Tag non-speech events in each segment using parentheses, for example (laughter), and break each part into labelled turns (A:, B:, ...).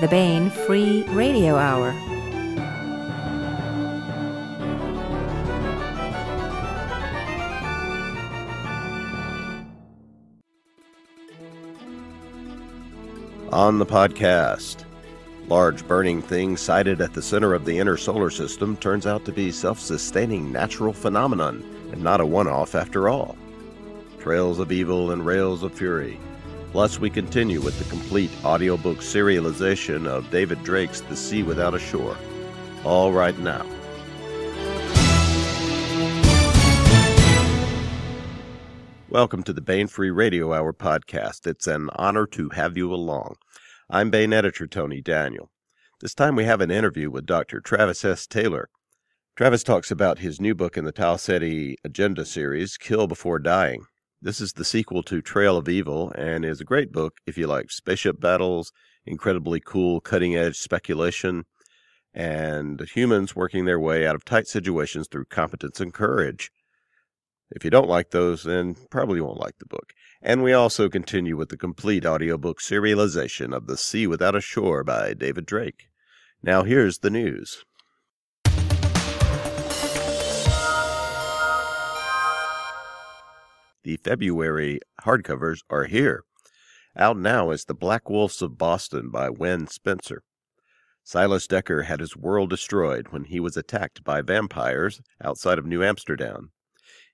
A: the Baen Free Radio Hour.
B: On the podcast, large burning thing sighted at the center of the inner solar system turns out to be self-sustaining natural phenomenon and not a one-off after all. Trails of evil and rails of fury. Plus, we continue with the complete audiobook serialization of David Drake's The Sea Without a Shore. All right now. Welcome to the Baen Free Radio Hour podcast. It's an honor to have you along. I'm Baen editor Tony Daniel. This time we have an interview with Dr. Travis S. Taylor. Travis talks about his new book in the Tau Ceti Agenda series, Kill Before Dying. This is the sequel to Trail of Evil and is a great book if you like spaceship battles, incredibly cool cutting edge speculation, and humans working their way out of tight situations through competence and courage. If you don't like those, then probably won't like the book. And we also continue with the complete audiobook serialization of The Sea Without a Shore by David Drake. Now here's the news. The February hardcovers are here. Out now is The Black Wolves of Boston by Wen Spencer. Silas Decker had his world destroyed when he was attacked by vampires outside of New Amsterdam.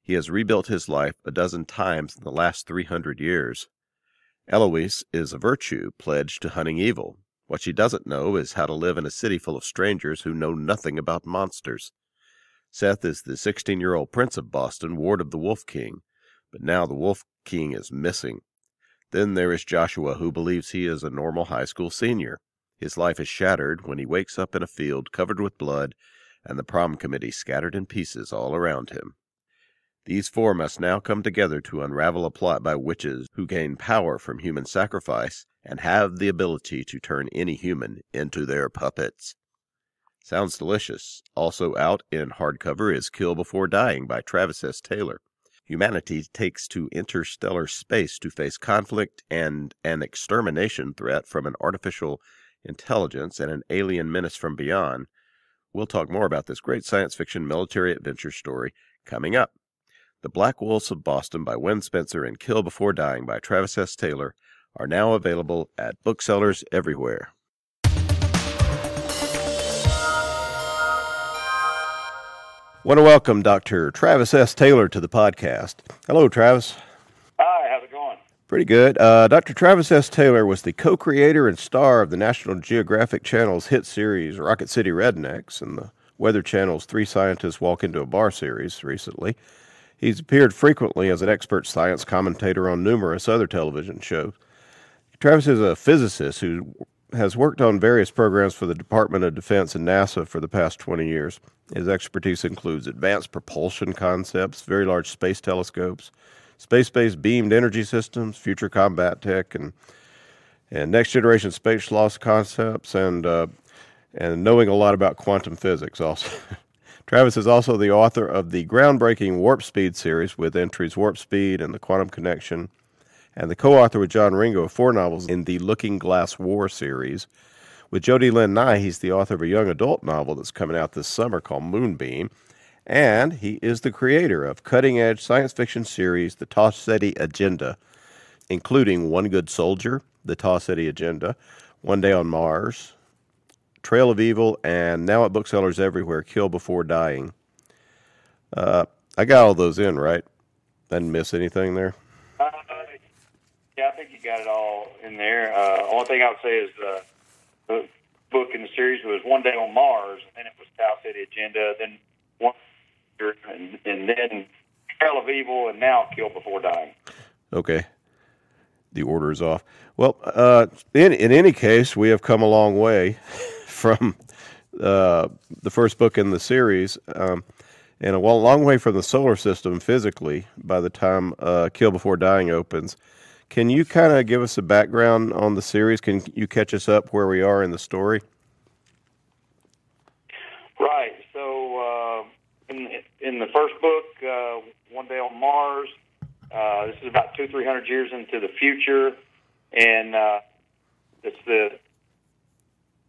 B: He has rebuilt his life a dozen times in the last 300 years. Eloise is a virtue pledged to hunting evil. What she doesn't know is how to live in a city full of strangers who know nothing about monsters. Seth is the 16 year old Prince of Boston, ward of the Wolf King, but now the Wolf King is missing. Then there is Joshua, who believes he is a normal high school senior. His life is shattered when he wakes up in a field covered with blood and the prom committee scattered in pieces all around him. These four must now come together to unravel a plot by witches who gain power from human sacrifice and have the ability to turn any human into their puppets. Sounds delicious. Also out in hardcover is Kill Before Dying by Travis S. Taylor. Humanity takes to interstellar space to face conflict and an extermination threat from an artificial intelligence and an alien menace from beyond. We'll talk more about this great science fiction military adventure story coming up. The Black Wolves of Boston by Wen Spencer and Kill Before Dying by Travis S. Taylor are now available at booksellers everywhere. Want to welcome Dr. Travis S. Taylor to the podcast. Hello, Travis.
C: Hi, how's it going?
B: Pretty good. Uh, Dr. Travis S. Taylor was the co creator and star of the National Geographic Channel's hit series Rocket City Rednecks and the Weather Channel's Three Scientists Walk Into a Bar series recently. He's appeared frequently as an expert science commentator on numerous other television shows. Travis is a physicist who has worked on various programs for the Department of Defense and NASA for the past 20 years. His expertise includes advanced propulsion concepts, very large space telescopes, space based beamed energy systems, future combat tech, and, and next generation space loss concepts, and, uh, and knowing a lot about quantum physics also. (laughs) Travis is also the author of the groundbreaking Warp Speed series with entries Warp Speed and The Quantum Connection, and the co author with John Ringo of four novels in the Looking Glass War series. With Jody Lynn Nye, he's the author of a young adult novel that's coming out this summer called Moonbeam. And he is the creator of cutting edge science fiction series The Tau Ceti Agenda, including One Good Soldier, The Tau Ceti Agenda, One Day on Mars, Trail of Evil, and now at booksellers everywhere, Kill Before Dying. Uh, I got all those in, right? I didn't miss anything there?
C: Uh, yeah, I think you got it all in there. Uh, only thing I would say is uh, the book in the series was One Day on Mars, and then it was Tau Ceti Agenda, then One and, and then Trail of Evil, and now Kill Before Dying.
B: Okay. The order is off. Well, uh, in, in any case, we have come a long way. (laughs) from uh, the first book in the series, um, and a long way from the solar system physically by the time uh, Kill Before Dying opens. Can you kind of give us a background on the series? Can you catch us up where we are in the story?
C: Right. So, uh, in, in the first book, uh, One Day on Mars, uh, this is about two, three hundred years into the future, and uh, it's the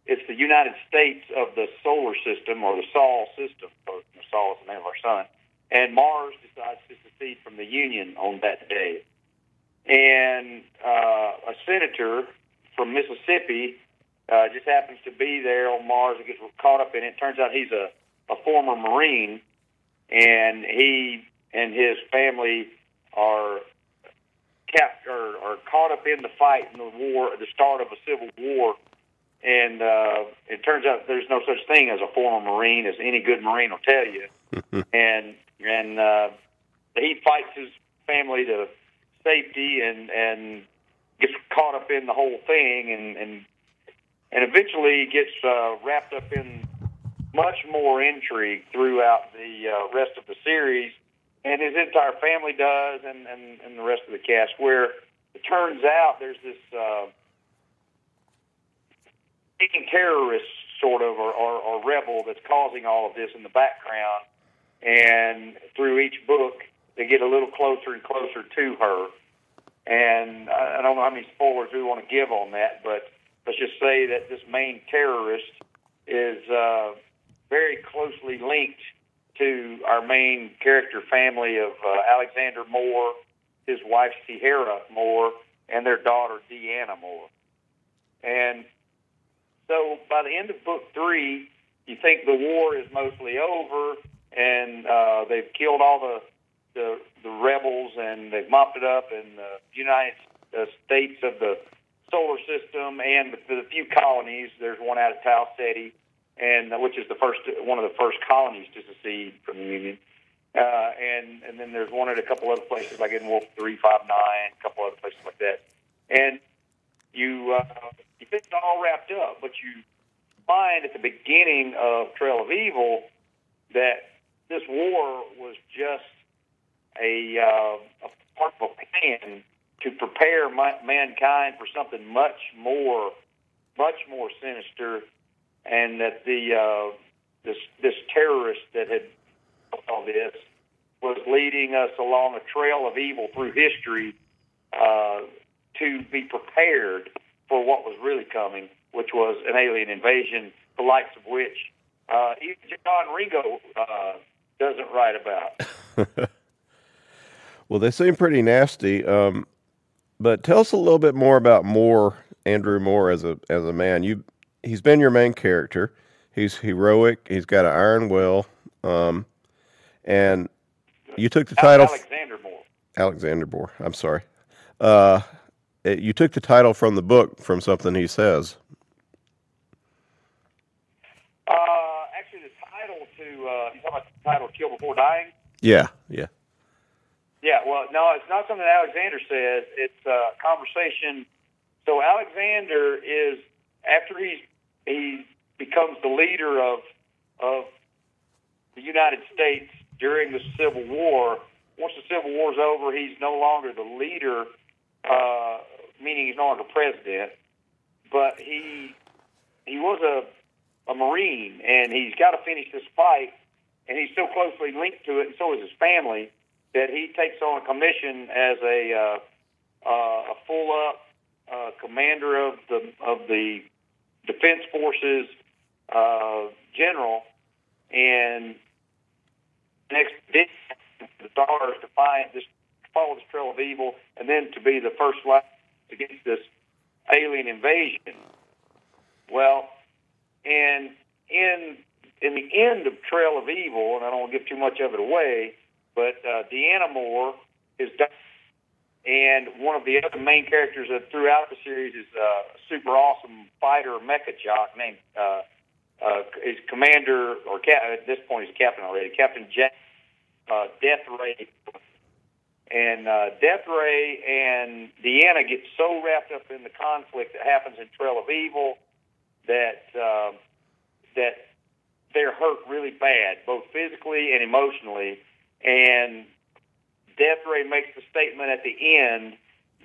C: it's the United States of the solar system or the Sol system. So Sol is the name of our sun, and Mars decides to secede from the Union on that day. And uh, a senator from Mississippi uh, just happens to be there on Mars and gets caught up in it. Turns out he's a, a former Marine, and he and his family are kept or are caught up in the fight in the war, the start of a civil war. And uh, it turns out there's no such thing as a former Marine, as any good Marine will tell you. (laughs) and and uh, he fights his family to safety and and gets caught up in the whole thing and and and eventually gets uh, wrapped up in much more intrigue throughout the uh, rest of the series, and his entire family does, and, and, and the rest of the cast. Where it turns out there's this uh, terrorist sort of or, or, or rebel that's causing all of this in the background, and through each book they get a little closer and closer to her. And I, I don't know how many spoilers we want to give on that, but let's just say that this main terrorist is uh, very closely linked to our main character family of uh, Alexander Moore, his wife Sierra Moore, and their daughter Deanna Moore. And so by the end of book three, you think the war is mostly over and uh, they've killed all the, the the rebels and they've mopped it up in the United uh, States of the solar system and the, the few colonies. There's one out of Tau Ceti, and uh, which is the first one of the first colonies to secede from the Union. Uh, and and then there's one at a couple other places like in Wolf Three Five Nine, a couple other places like that. And you uh, you think it's all wrapped up, but you find at the beginning of Trail of Evil that this war was just a, uh, a part of a plan to prepare my, mankind for something much more, much more sinister, and that the uh, this this terrorist that had all this was leading us along a trail of evil through history uh, to be prepared for what was really coming, which was an alien invasion, the likes of which uh, even John Ringo uh, doesn't write about. (laughs)
B: well, they seem pretty nasty. Um, but tell us a little bit more about Moore, Andrew Moore, as a as a man. You he's been your main character. He's heroic. He's got an iron will, um, and you took the title.
C: Alexander Moore.
B: Alexander Moore. I'm sorry. Uh, it, you took the title from the book from something he says.
C: Uh, actually, the title to uh, you talking about the title "Kill Before Dying."
B: Yeah, yeah.
C: Yeah, well, no, it's not something Alexander says. It's a conversation. So Alexander is after he's he becomes the leader of of the United States during the Civil War. Once the Civil War's over, he's no longer the leader, uh, meaning he's no longer president. But he he was a a Marine, and he's got to finish this fight, and he's so closely linked to it, and so is his family that he takes on commission as a uh, uh, a full up uh, commander of the of the defense forces uh, general, and next the stars to find this follow this trail of evil, and then to be the first line against this alien invasion. Well, and in in the end of Trail of Evil, and I don't want to give too much of it away, but uh, Deanna Moore is. And one of the other main characters that throughout the series is uh, a super awesome fighter mecha jock named uh, uh, is Commander or cap, at this point he's captain already, Captain Jack uh, Death Ray. And uh, Death Ray and Deanna get so wrapped up in the conflict that happens in Trail of Evil that uh, that they're hurt really bad, both physically and emotionally and Death Ray makes the statement at the end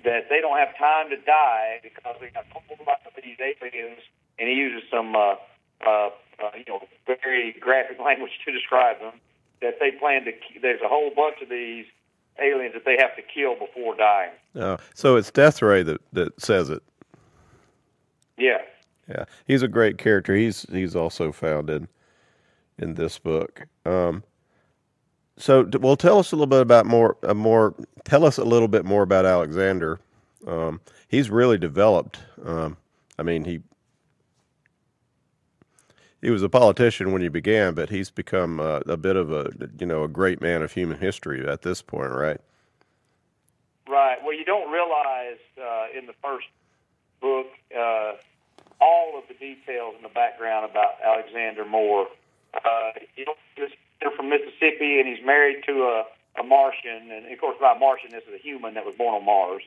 C: that they don't have time to die because they got told about these aliens, and he uses some, uh, uh, uh, you know, very graphic (laughs) language to describe them. That they plan to. There's a whole bunch of these aliens that they have to kill before dying.
B: Oh, so it's Death Ray that that says it.
C: Yeah.
B: Yeah, he's a great character. He's he's also found in in this book. Um, so, well, tell us a little bit about more, uh, more. Tell us a little bit more about Alexander. Um, he's really developed. Um, I mean, he he was a politician when he began, but he's become uh, a bit of a you know a great man of human history at this point, right?
C: Right. Well, you don't realize uh, in the first book uh, all of the details in the background about Alexander Moore. Uh, you know, they're from Mississippi, and he's married to a, a Martian, and of course, by Martian, this is a human that was born on Mars,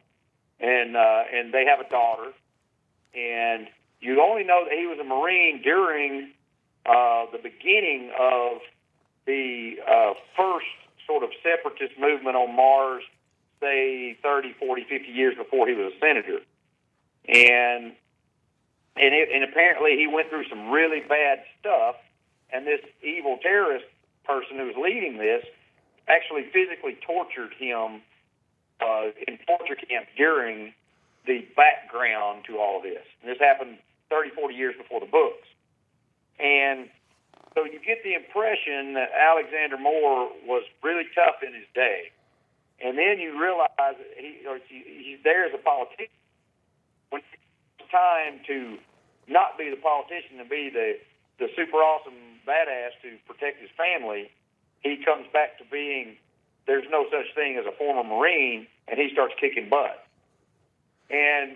C: and uh, and they have a daughter, and you only know that he was a Marine during uh, the beginning of the uh, first sort of separatist movement on Mars, say 30, 40, 50 years before he was a senator, and and it, and apparently he went through some really bad stuff, and this evil terrorist person who was leading this actually physically tortured him uh, in torture camp during the background to all of this. And this happened 30, 40 years before the books. And so you get the impression that Alexander Moore was really tough in his day. And then you realize he, or he's there as a politician. When it's time to not be the politician and be the, the super awesome badass to protect his family, he comes back to being there's no such thing as a former Marine, and he starts kicking butt. And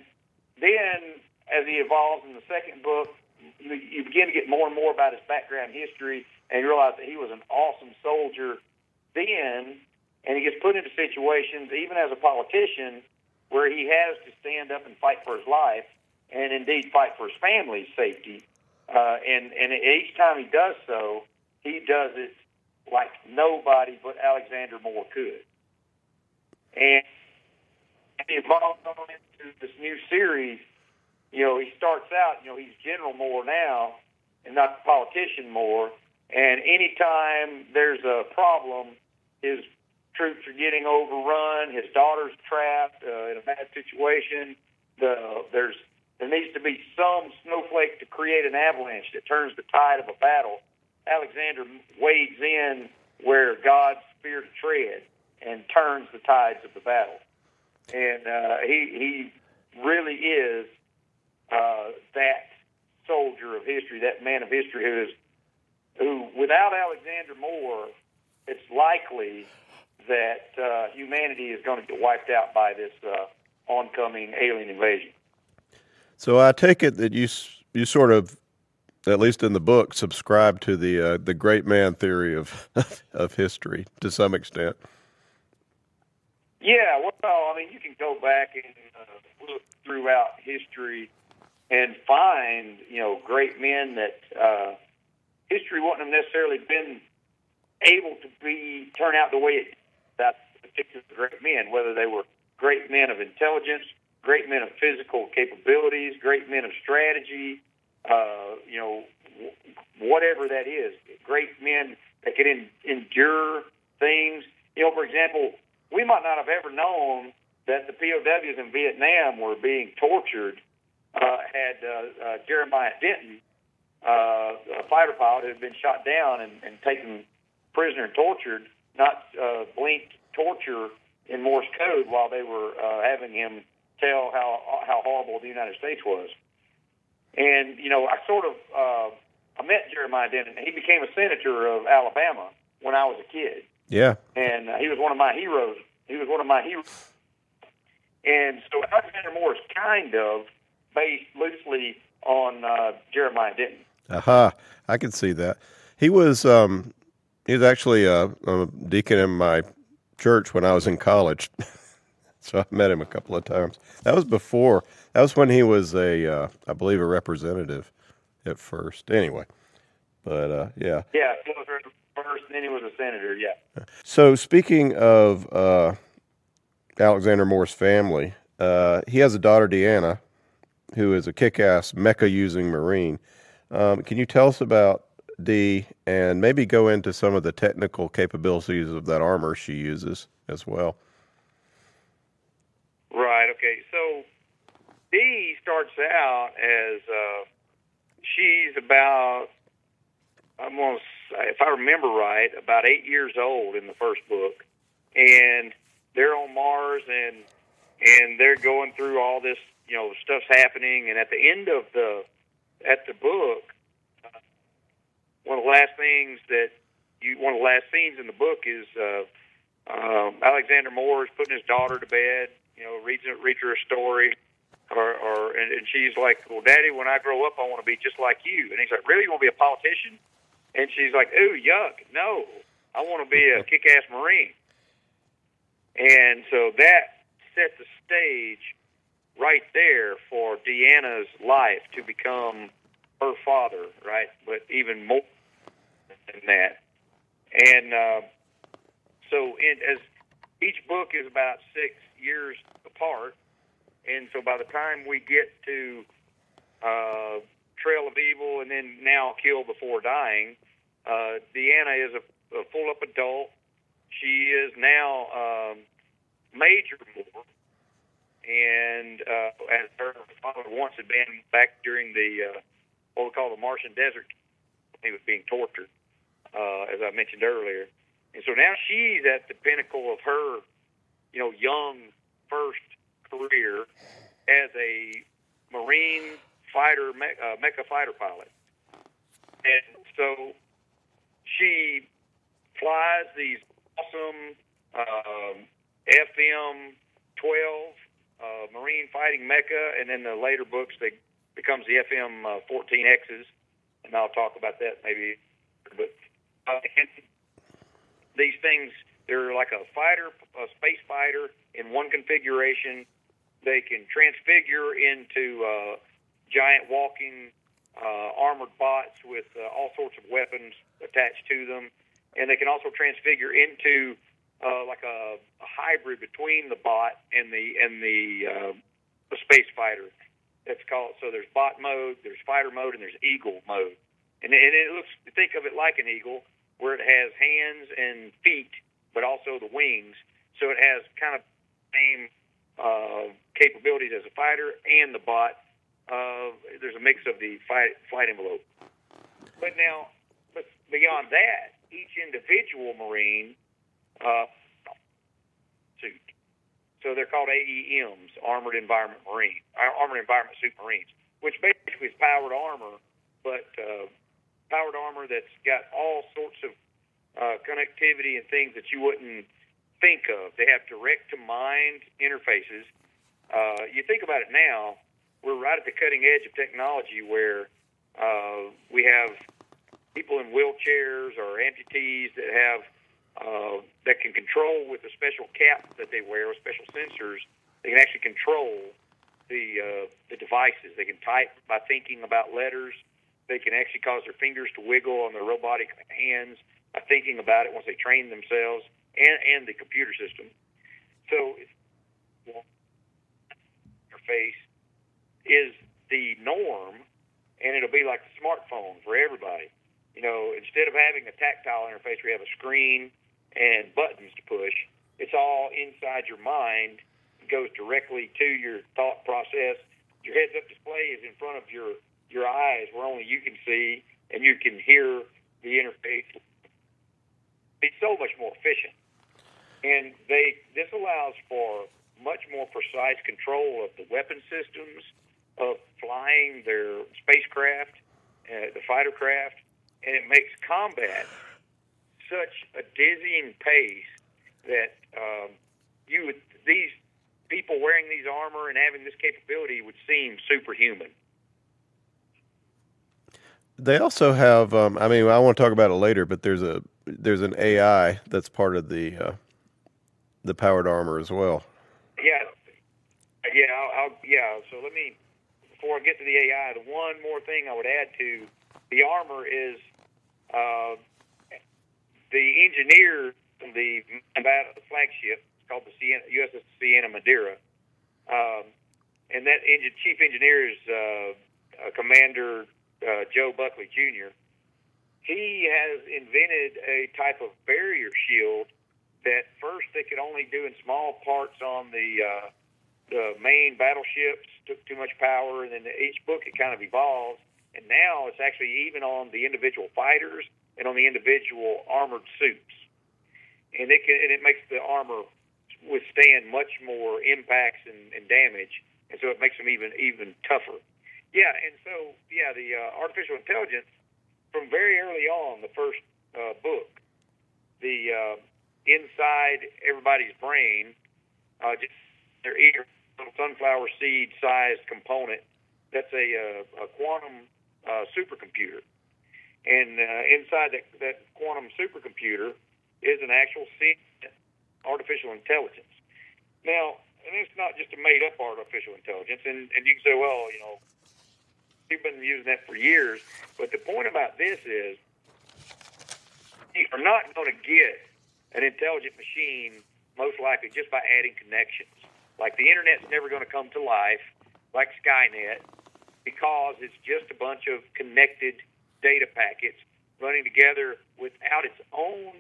C: then, as he evolves in the second book, you, you begin to get more and more about his background history, and you realize that he was an awesome soldier then, and he gets put into situations, even as a politician, where he has to stand up and fight for his life, and indeed fight for his family's safety. Uh, and and each time he does so, he does it like nobody but Alexander Moore could. And he evolved on into this new series. You know, he starts out, you know, he's General Moore now and not politician Moore. And anytime there's a problem, his troops are getting overrun, his daughter's trapped uh, in a bad situation. The, there's there needs to be some snowflake to create an avalanche that turns the tide of a battle. Alexander wades in where God's fear to tread and turns the tides of the battle. And uh, he he really is uh, that soldier of history, that man of history who is who without Alexander Moore, it's likely that uh, humanity is going to get wiped out by this uh, oncoming alien invasion.
B: So I take it that you you sort of, at least in the book, subscribe to the uh, the great man theory of (laughs) of history to some extent.
C: Yeah, well, I mean, you can go back and uh, look throughout history and find, you know, great men that uh, history wouldn't have necessarily been able to be turn out the way it that particular great men, whether they were great men of intelligence, great men of physical capabilities, great men of strategy, uh, you know, whatever that is. Great men that can endure things. You know, for example, we might not have ever known that the POWs in Vietnam were being tortured. Uh, had uh, uh, Jeremiah Denton, uh, a fighter pilot who had been shot down and, and taken prisoner and tortured, not uh, blinked torture in Morse code while they were uh, having him tell how how horrible the United States was. And you know, I sort of uh, I met Jeremiah Denton. He became a senator of Alabama when I was a kid.
B: Yeah,
C: and uh, he was one of my heroes. He was one of my heroes. And so Alexander Moore is kind of based loosely on uh, Jeremiah Denton.
B: Aha! I can see that. He was um, he was actually a, a deacon in my church when I was in college. (laughs) so I met him a couple of times. That was before. That was when he was a, uh, I believe, a representative at first. Anyway, but uh, yeah.
C: Yeah, he was first, and then he was a senator. Yeah.
B: So speaking of uh, Alexander Moore's family, uh, he has a daughter, Deanna, who is a kick-ass mecha-using Marine. Um, can you tell us about Dee and maybe go into some of the technical capabilities of that armor she uses as well?
C: Dee starts out as uh, she's about almost, if I remember right, about eight years old in the first book, and they're on Mars and and they're going through all this, you know, stuff's happening, and at the end of the at the book, uh, one of the last things that you one of the last scenes in the book is uh, um, Alexander Moore is putting his daughter to bed, you know, reads reads her a story. Or, or and, and she's like, "Well, Daddy, when I grow up, I want to be just like you." And he's like, "Really? You want to be a politician?" And she's like, "Ooh, yuck! No, I want to be a kick-ass Marine." And so that set the stage right there for Deanna's life to become her father, right? But even more than that. And uh, so, in, as each book is about six years apart, and so by the time we get to uh, Trail of Evil and then now Kill Before Dying, uh, Deanna is a, a full up adult. She is now um, Major Moore, and uh, as her father once had been back during the uh, what we call the Martian Desert, he was being tortured, uh, as I mentioned earlier. And so now she's at the pinnacle of her, you know, young first career as a Marine fighter, me- uh, mecha fighter pilot. And so she flies these awesome um, FM 12 uh, Marine fighting mecha, and in the later books, they becomes the FM uh, 14Xs, and I'll talk about that maybe. But uh, these things, they're like a fighter, a space fighter in one configuration. They can transfigure into uh, giant walking uh, armored bots with uh, all sorts of weapons attached to them, and they can also transfigure into uh, like a, a hybrid between the bot and the and the uh, the space fighter. That's called. So there's bot mode, there's fighter mode, and there's eagle mode. And, and it looks. Think of it like an eagle, where it has hands and feet, but also the wings. So it has kind of same uh, capabilities as a fighter and the bot. There's a mix of the fight, flight envelope. But now, but beyond that, each individual Marine uh, suit. So they're called AEMs, Armored Environment Marine, uh, Armored Environment Suit Marines, which basically is powered armor, but uh, powered armor that's got all sorts of uh, connectivity and things that you wouldn't think of. They have direct to mind interfaces. Uh, you think about it now, we're right at the cutting edge of technology where uh, we have people in wheelchairs or amputees that have uh, that can control with a special cap that they wear with special sensors. They can actually control the uh, the devices. They can type by thinking about letters. They can actually cause their fingers to wiggle on their robotic hands by thinking about it once they train themselves and, and the computer system. So, interface is the norm, and it'll be like a smartphone for everybody. You know, instead of having a tactile interface you have a screen and buttons to push, it's all inside your mind. It goes directly to your thought process. Your heads-up display is in front of your your eyes, where only you can see, and you can hear the interface. It's so much more efficient, and they this allows for much more precise control of the weapon systems, of flying their spacecraft, uh, the fighter craft, and it makes combat such a dizzying pace that um, you would these people wearing these armor and having this capability would seem superhuman.
B: They also have. Um, I mean, I want to talk about it later, but there's a there's an AI that's part of the uh, the powered armor as well.
C: Yeah, I'll, I'll, yeah. So let me before I get to the AI, the one more thing I would add to the armor is uh, the engineer the the flagship called the Sienna, USS Sienna Madira, um, and that engine, chief engineer is uh, uh, Commander uh, Joe Buckley Jr. He has invented a type of barrier shield that first they could only do in small parts on the uh, the main battleships. Took too much power, and then each book it kind of evolves. and now it's actually even on the individual fighters and on the individual armored suits, and it can and it makes the armor withstand much more impacts and, and damage, and so it makes them even even tougher. Yeah, and so yeah, the uh, artificial intelligence from very early on, the first uh, book, the uh, inside everybody's brain, uh, just their ear, little sunflower seed sized component. That's a, uh, a quantum uh, supercomputer. And uh, inside that, that quantum supercomputer is an actual artificial intelligence. Now, and it's not just a made up artificial intelligence. And, and you can say, well, you know, we've been using that for years. But the point about this is you are not going to get an intelligent machine most likely just by adding connections. Like the internet's never going to come to life like Skynet because it's just a bunch of connected data packets running together without its own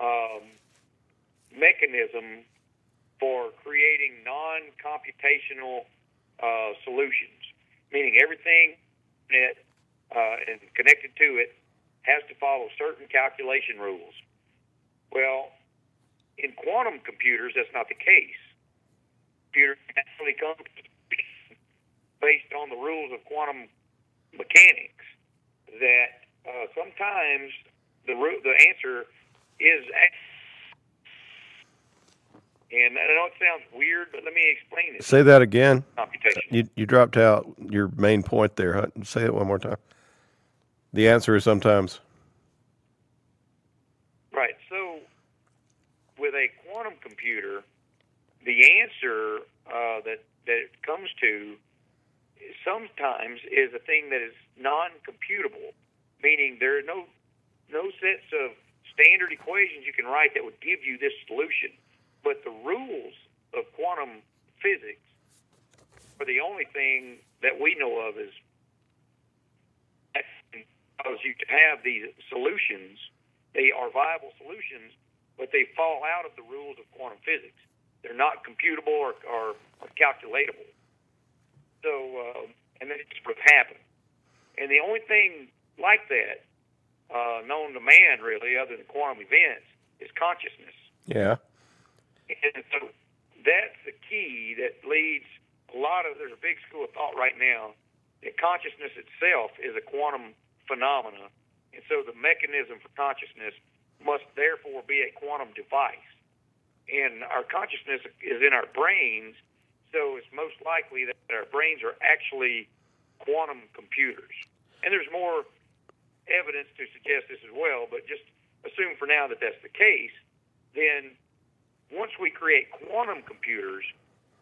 C: um, mechanism for creating non-computational uh, solutions, meaning everything that uh, and connected to it has to follow certain calculation rules. Well, in quantum computers, that's not the case. Computers actually come based on the rules of quantum mechanics. That uh, sometimes the the answer is. And I know it sounds weird, but let me explain it.
B: Say that again.
C: Computation.
B: You you dropped out your main point there. Hunt say it one more time. The answer is sometimes.
C: Right. So with a quantum computer, the answer uh, that that it comes to sometimes is a thing that is non-computable, meaning there are no no sets of standard equations you can write that would give you this solution. But the rules of quantum physics are the only thing that we know of as allows you to have these solutions. They are viable solutions but they fall out of the rules of quantum physics. They're not computable or, or, or calculatable. So, uh, and then it just would happen. And the only thing like that uh, known to man, really, other than quantum events, is consciousness.
B: Yeah.
C: And so that's the key that leads a lot of, there's a big school of thought right now that consciousness itself is a quantum phenomena. And so the mechanism for consciousness must therefore be a quantum device. And our consciousness is in our brains, so it's most likely that our brains are actually quantum computers. And there's more evidence to suggest this as well, but just assume for now that that's the case. Then once we create quantum computers,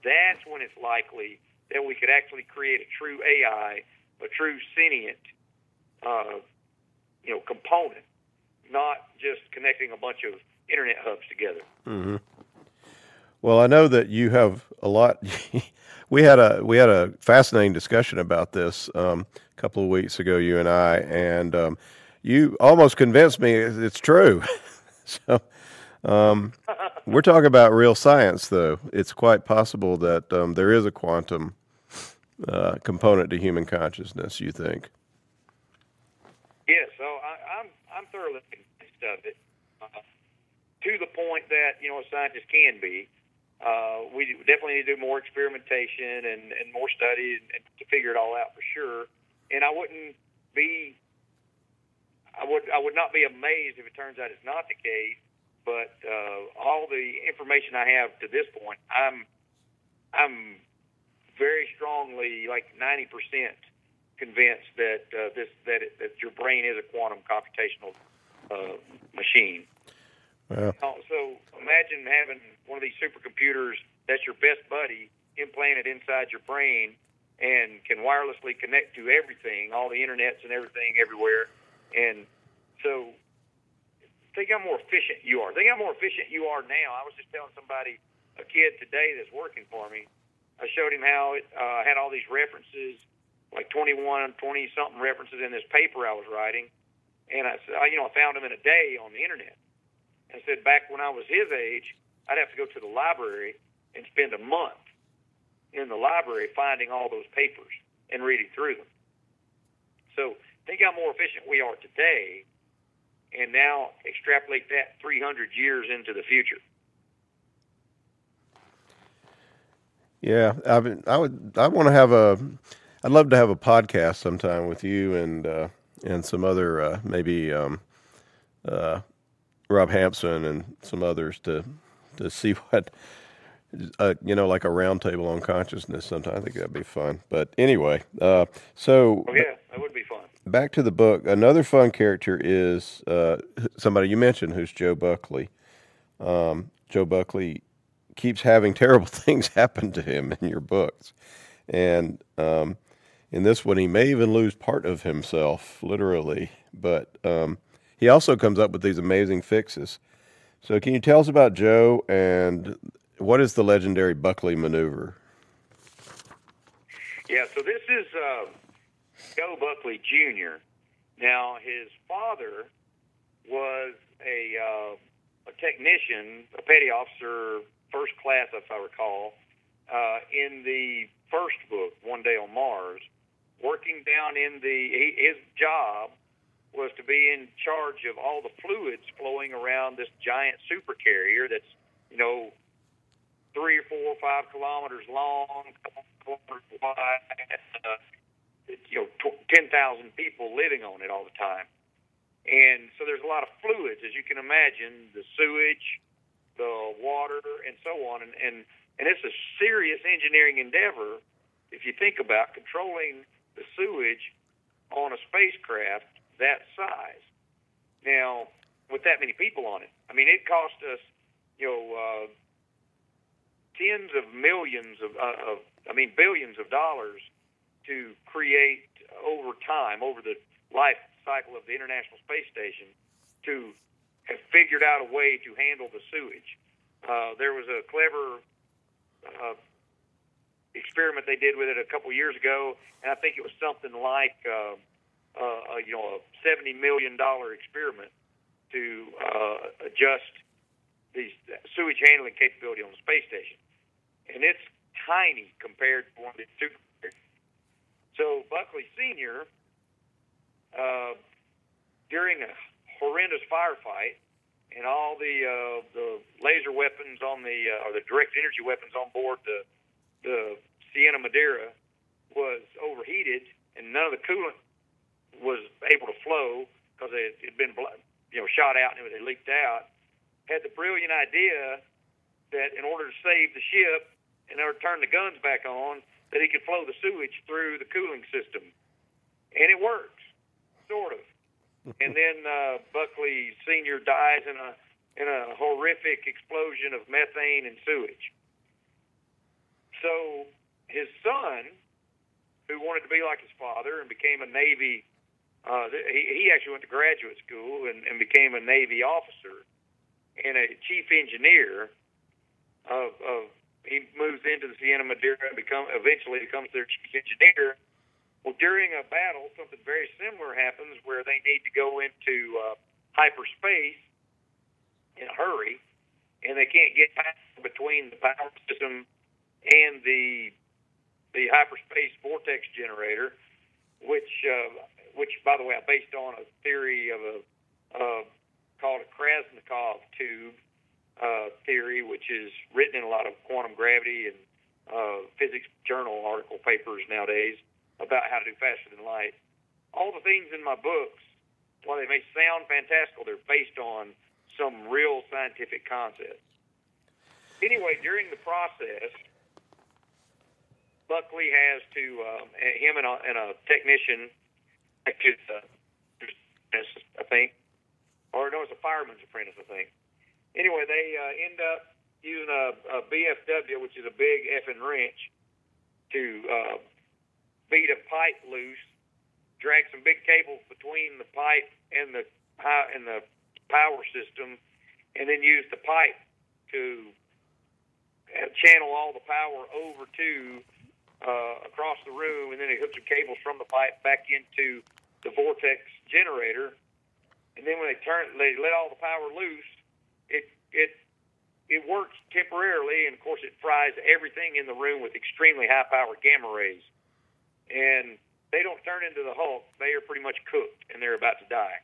C: that's when it's likely that we could actually create a true AI, a true sentient, uh, you know, component not just connecting a bunch of internet hubs together.
B: Mm-hmm. Well, I know that you have a lot. (laughs) we had a we had a fascinating discussion about this um, a couple of weeks ago, you and I, and um, you almost convinced me it's true. (laughs) so um, we're talking about real science, though. It's quite possible that um, there is a quantum uh, component to human consciousness. You think?
C: Yes. So I, I'm I'm thoroughly convinced of it uh, to the point that you know a scientist can be. Uh, we definitely need to do more experimentation and, and more study and, and to figure it all out for sure. And I wouldn't be, I would, I would not be amazed if it turns out it's not the case. But uh, all the information I have to this point, I'm, I'm very strongly, like ninety percent, convinced that uh, this that it, that your brain is a quantum computational uh, machine.
B: Yeah.
C: So imagine having one of these supercomputers that's your best buddy implanted inside your brain and can wirelessly connect to everything, all the internets and everything everywhere. And so think how more efficient you are. Think how more efficient you are now. I was just telling somebody, a kid today that's working for me, I showed him how it uh, had all these references, like 21, 20 something references in this paper I was writing and I said, you know, I found him in a day on the internet. And I said, back when I was his age, I'd have to go to the library and spend a month in the library finding all those papers and reading through them. So think how more efficient we are today, and now extrapolate that 300 years into the future.
B: Yeah, I mean, I would, I want to have a, I'd love to have a podcast sometime with you and uh, and some other uh, maybe um, uh, Rob Hampson and some others to to see what uh, you know, like a roundtable on consciousness. Sometimes I think that'd be fun. But anyway, uh, so
C: oh, yeah, that would be fun.
B: Back to the book. Another fun character is uh, somebody you mentioned, who's Joe Buckley. Um, Joe Buckley keeps having (laughs) terrible things happen to him in your books, and um, in this one, he may even lose part of himself, literally. But um, he also comes up with these amazing fixes. So, can you tell us about Joe and what is the legendary Buckley maneuver?
C: Yeah, so this is uh, Joe Buckley Jr. Now, his father was a, uh, a technician, a petty officer, first class, if I recall, uh, in the first book, One Day on Mars, working down in the his job was to be in charge of all the fluids flowing around this giant super carrier that's you know three or four or five kilometers long, kilometers wide, uh, you know, t- 10,000 people living on it all the time. And so there's a lot of fluids, as you can imagine, the sewage, the water, and so on. And, and, and it's a serious engineering endeavor if you think about controlling the sewage on a spacecraft that size. Now, with that many people on it, I mean, it cost us, you know, uh, tens of millions of, uh, of, I mean, billions of dollars to create over time, over the life cycle of the International Space Station, to have figured out a way to handle the sewage. Uh, there was a clever uh, experiment they did with it a couple years ago, and I think it was something like, uh, uh, you know, a seventy million dollar experiment to uh, adjust the sewage handling capability on the space station and it's tiny compared to one the super. So Buckley Senior, uh, during a horrendous firefight, and all the uh, the laser weapons on the uh, or the direct energy weapons on board the the Sienna Madira was overheated, and none of the coolant was able to flow because it had been you know shot out and it leaked out. Had the brilliant idea that in order to save the ship, and turn the guns back on, that he could flow the sewage through the cooling system, and it works, sort of. (laughs) and then uh, Buckley Senior dies in a in a horrific explosion of methane and sewage. So his son, who wanted to be like his father and became a Navy, uh, he, he actually went to graduate school and, and became a Navy officer and a chief engineer of, of he moves into the Sienna Madira and become eventually becomes their chief engineer. Well, during a battle, something very similar happens where they need to go into uh, hyperspace in a hurry, and they can't get between the power system and the the hyperspace vortex generator, which uh, which by the way I based on a theory of a uh, called a Krasnikov tube uh, theory, which is written in a lot of quantum gravity and uh, physics journal article papers nowadays about how to do faster than light. All the things in my books, while they may sound fantastical, they're based on some real scientific concepts. Anyway, during the process, Buckley has to um, him and a, and a technician, uh, I think, or no, it's a fireman's apprentice, I think. Anyway, they uh, end up using a, a BFW, which is a big effing wrench, to uh, beat a pipe loose, drag some big cables between the pipe and the and the power system, and then use the pipe to uh, channel all the power over to uh, across the room, and then they hook some cables from the pipe back into the vortex generator. And then when they turn, they let all the power loose it it it works temporarily, and of course, it fries everything in the room with extremely high power gamma rays. And they don't turn into the Hulk, they are pretty much cooked and they're about to die.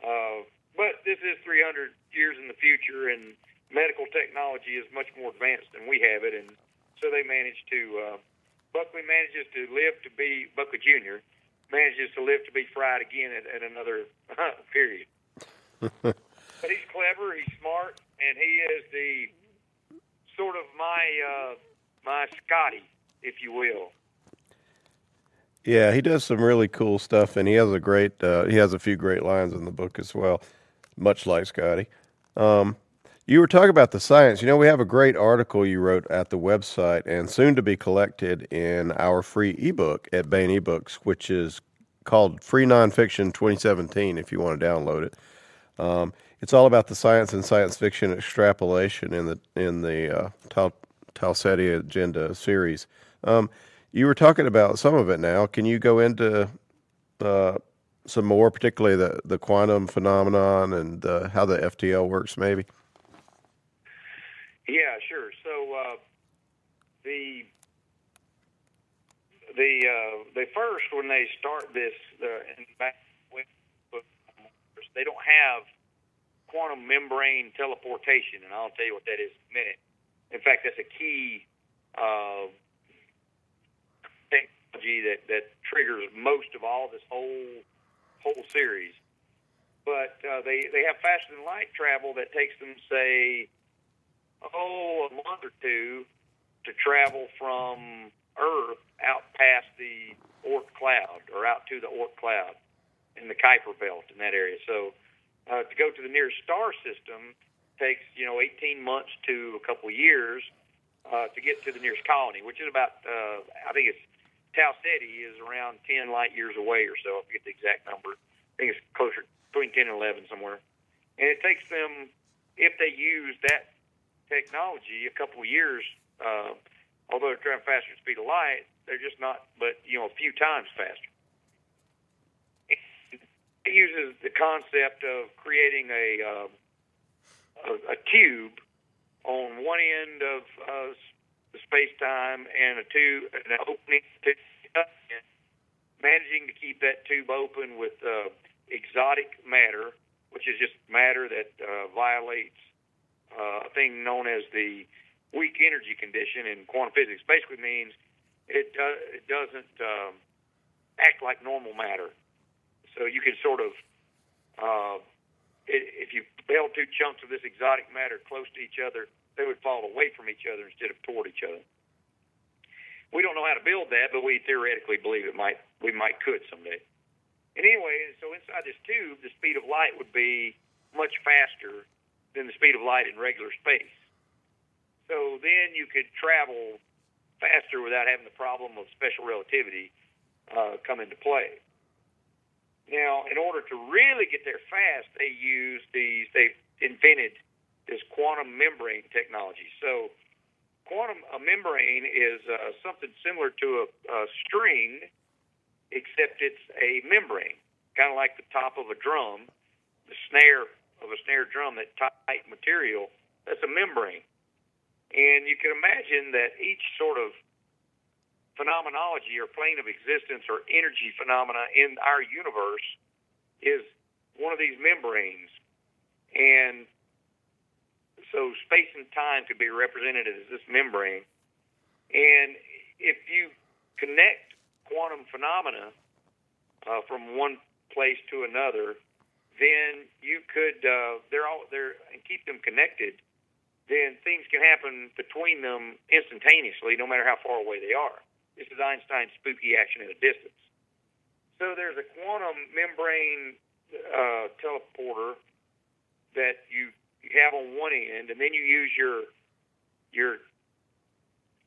C: Uh, but this is 300 years in the future, and medical technology is much more advanced than we have it, and so they managed to. Uh, Buckley manages to live to be Buckley Jr. manages to live to be fried again at, at another (laughs) period. (laughs) but he's clever, he's smart, and he is the sort of my uh, my Scotty, if you will.
B: Yeah, he does some really cool stuff, and he has a great uh, he has a few great lines in the book as well, much like Scotty. Um, you were talking about the science. You know, we have a great article you wrote at the website, and soon to be collected in our free ebook at Baen eBooks, which is called Free Nonfiction 2017. If you want to download it, um, it's all about the science and science fiction extrapolation in the in the uh, Tal- Tau Ceti Agenda series. Um, you were talking about some of it now. Can you go into uh, some more, particularly the, the quantum phenomenon and uh, how the FTL works, maybe?
C: Yeah, sure. So uh, the the uh, they first when they start this uh, they don't have quantum membrane teleportation, and I'll tell you what that is in a minute. In fact, that's a key uh, technology that, that triggers most of all this whole whole series. But uh, they they have faster than light travel that takes them say oh a month or two to travel from Earth out past the Oort cloud or out to the Oort cloud in the Kuiper belt in that area. So uh, to go to the nearest star system takes you know 18 months to a couple years uh, to get to the nearest colony, which is about uh, I think it's Tau Ceti is around 10 light years away or so. I forget the exact number. I think it's closer between 10 and 11 somewhere. And it takes them, if they use that technology, a couple of years. Uh, although they're traveling faster than speed of light, they're just not, but you know, a few times faster. It uses the concept of creating a uh, a, a tube on one end of uh, the space time and a tube, an opening to managing to keep that tube open with uh, exotic matter, which is just matter that uh, violates uh, a thing known as the weak energy condition in quantum physics. Basically means it, do, it doesn't um, act like normal matter. So you can sort of, uh, it, if you held two chunks of this exotic matter close to each other, they would fall away from each other instead of toward each other. We don't know how to build that, but we theoretically believe it might we might could someday. And anyway, so inside this tube, the speed of light would be much faster than the speed of light in regular space. So then you could travel faster without having the problem of special relativity uh, come into play. Now, in order to really get there fast, they used these. They invented this quantum membrane technology. So, quantum a membrane is uh, something similar to a, a string, except it's a membrane, kind of like the top of a drum, the snare of a snare drum, that tight material. That's a membrane, and you can imagine that each sort of phenomenology or plane of existence or energy phenomena in our universe is one of these membranes. And so space and time could be represented as this membrane. And if you connect quantum phenomena uh, from one place to another, then you could uh, they're all there and keep them connected. Then things can happen between them instantaneously, no matter how far away they are. This is Einstein's spooky action at a distance. So there's a quantum membrane uh, teleporter that you have on one end, and then you use your your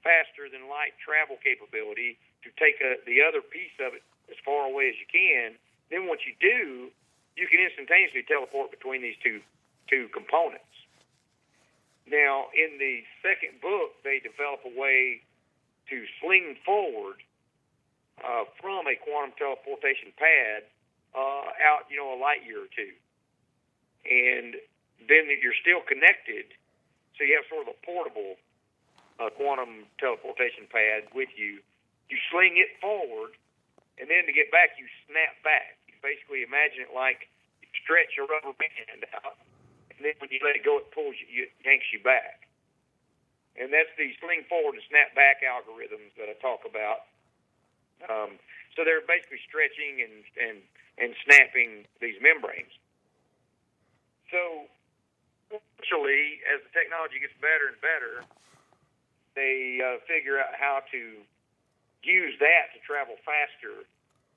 C: faster than light travel capability to take a, the other piece of it as far away as you can. Then what you do, you can instantaneously teleport between these two two components. Now, in the second book, they develop a way to sling forward uh, from a quantum teleportation pad uh, out, you know, a light year or two. And then you're still connected, so you have sort of a portable uh, quantum teleportation pad with you. You sling it forward, and then to get back, you snap back. Basically imagine it like you stretch a rubber band out, and then when you let it go, it pulls you, you yanks you back. And that's the sling forward and snap back algorithms that I talk about. Um, so they're basically stretching and and and snapping these membranes. So eventually, as the technology gets better and better, they uh, figure out how to use that to travel faster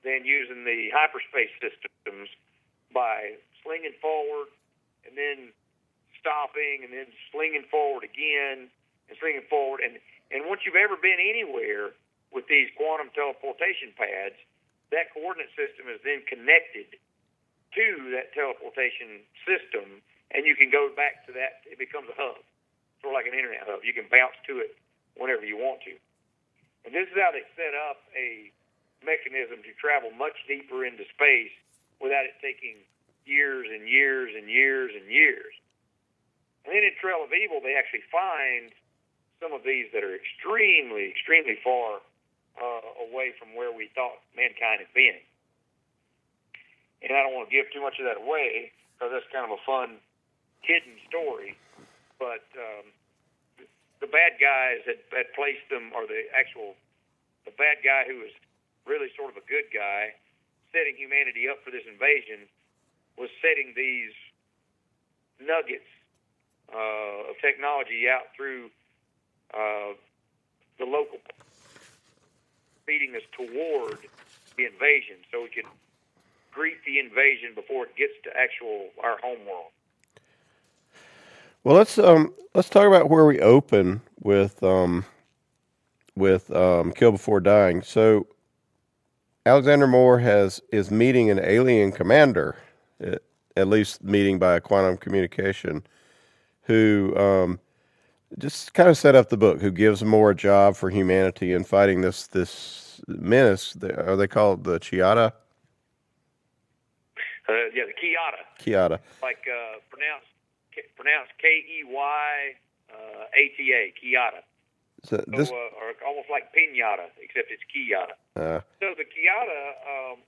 C: than using the hyperspace systems by slinging forward and then stopping and then slinging forward again and slinging forward. And, and once you've ever been anywhere with these quantum teleportation pads, that coordinate system is then connected to that teleportation system, and you can go back to that. It becomes a hub, sort of like an internet hub. You can bounce to it whenever you want to. And this is how they set up a mechanism to travel much deeper into space without it taking years and years and years and years. And then in Trail of Evil, they actually find some of these that are extremely, extremely far uh, away from where we thought mankind had been. And I don't want to give too much of that away because that's kind of a fun hidden story. But um, the bad guys that, had placed them, or the actual the bad guy who was really sort of a good guy, setting humanity up for this invasion, was setting these nuggets uh, of technology out through uh, the local, feeding us toward the invasion, so we could greet the invasion before it gets to actual our home world.
B: Well, let's um, let's talk about where we open with um, with um, Kill Before Dying. So, Alexander Moore has is meeting an alien commander, at least meeting by a quantum communication, who um, just kind of set up the book. Who gives Moore a job for humanity in fighting this this menace? Are they called the Chiata?
C: Uh, yeah, the Kiata.
B: Kiata.
C: Like uh, pronounced pronounced K E Y uh, A T A, Kiata.
B: So this,
C: so, uh, almost like pinata, except it's Kiata.
B: Uh,
C: so the Kiata, um,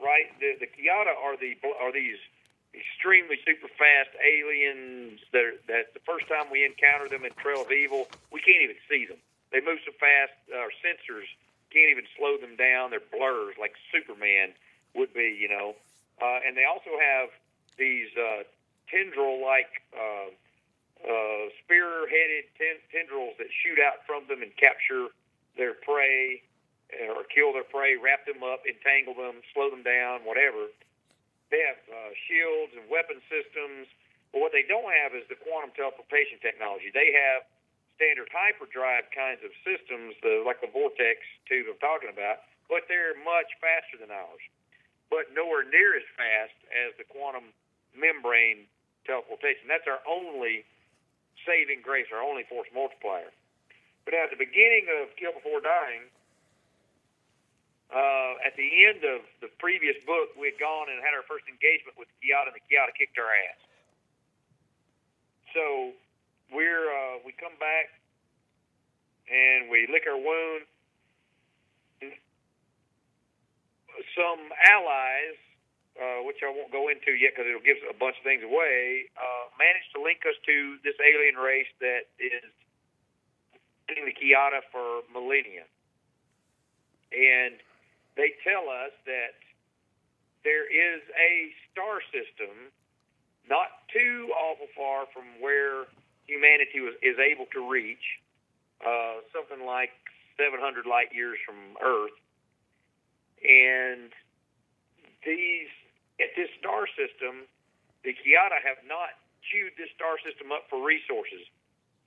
C: right? The the Kiata are the are these extremely super fast aliens that are, that the first time we encounter them in Trail of Evil, we can't even see them. They move so fast, our sensors can't even slow them down. They're blurs like Superman would be, you know. Uh, and they also have these uh, tendril-like, uh, uh, spear-headed ten- tendrils that shoot out from them and capture their prey uh, or kill their prey, wrap them up, entangle them, slow them down, whatever. They have uh, shields and weapon systems, but what they don't have is the quantum teleportation technology. They have standard hyperdrive kinds of systems, the, like the vortex tube I'm talking about, but they're much faster than ours, but nowhere near as fast as the quantum membrane teleportation. That's our only saving grace, our only force multiplier. But at the beginning of Kill Before Dying, uh, at the end of the previous book, we had gone and had our first engagement with the Kiata, and the Kiata kicked our ass. So we're uh, we come back and we lick our wound. Some allies uh, which I won't go into yet because it'll give a bunch of things away, uh, managed to link us to this alien race that is in the Kiata for millennia. And they tell us that there is a star system not too awful far from where humanity was, is able to reach, uh, something like 700 light years from Earth. And these at this star system, the Kiata have not chewed this star system up for resources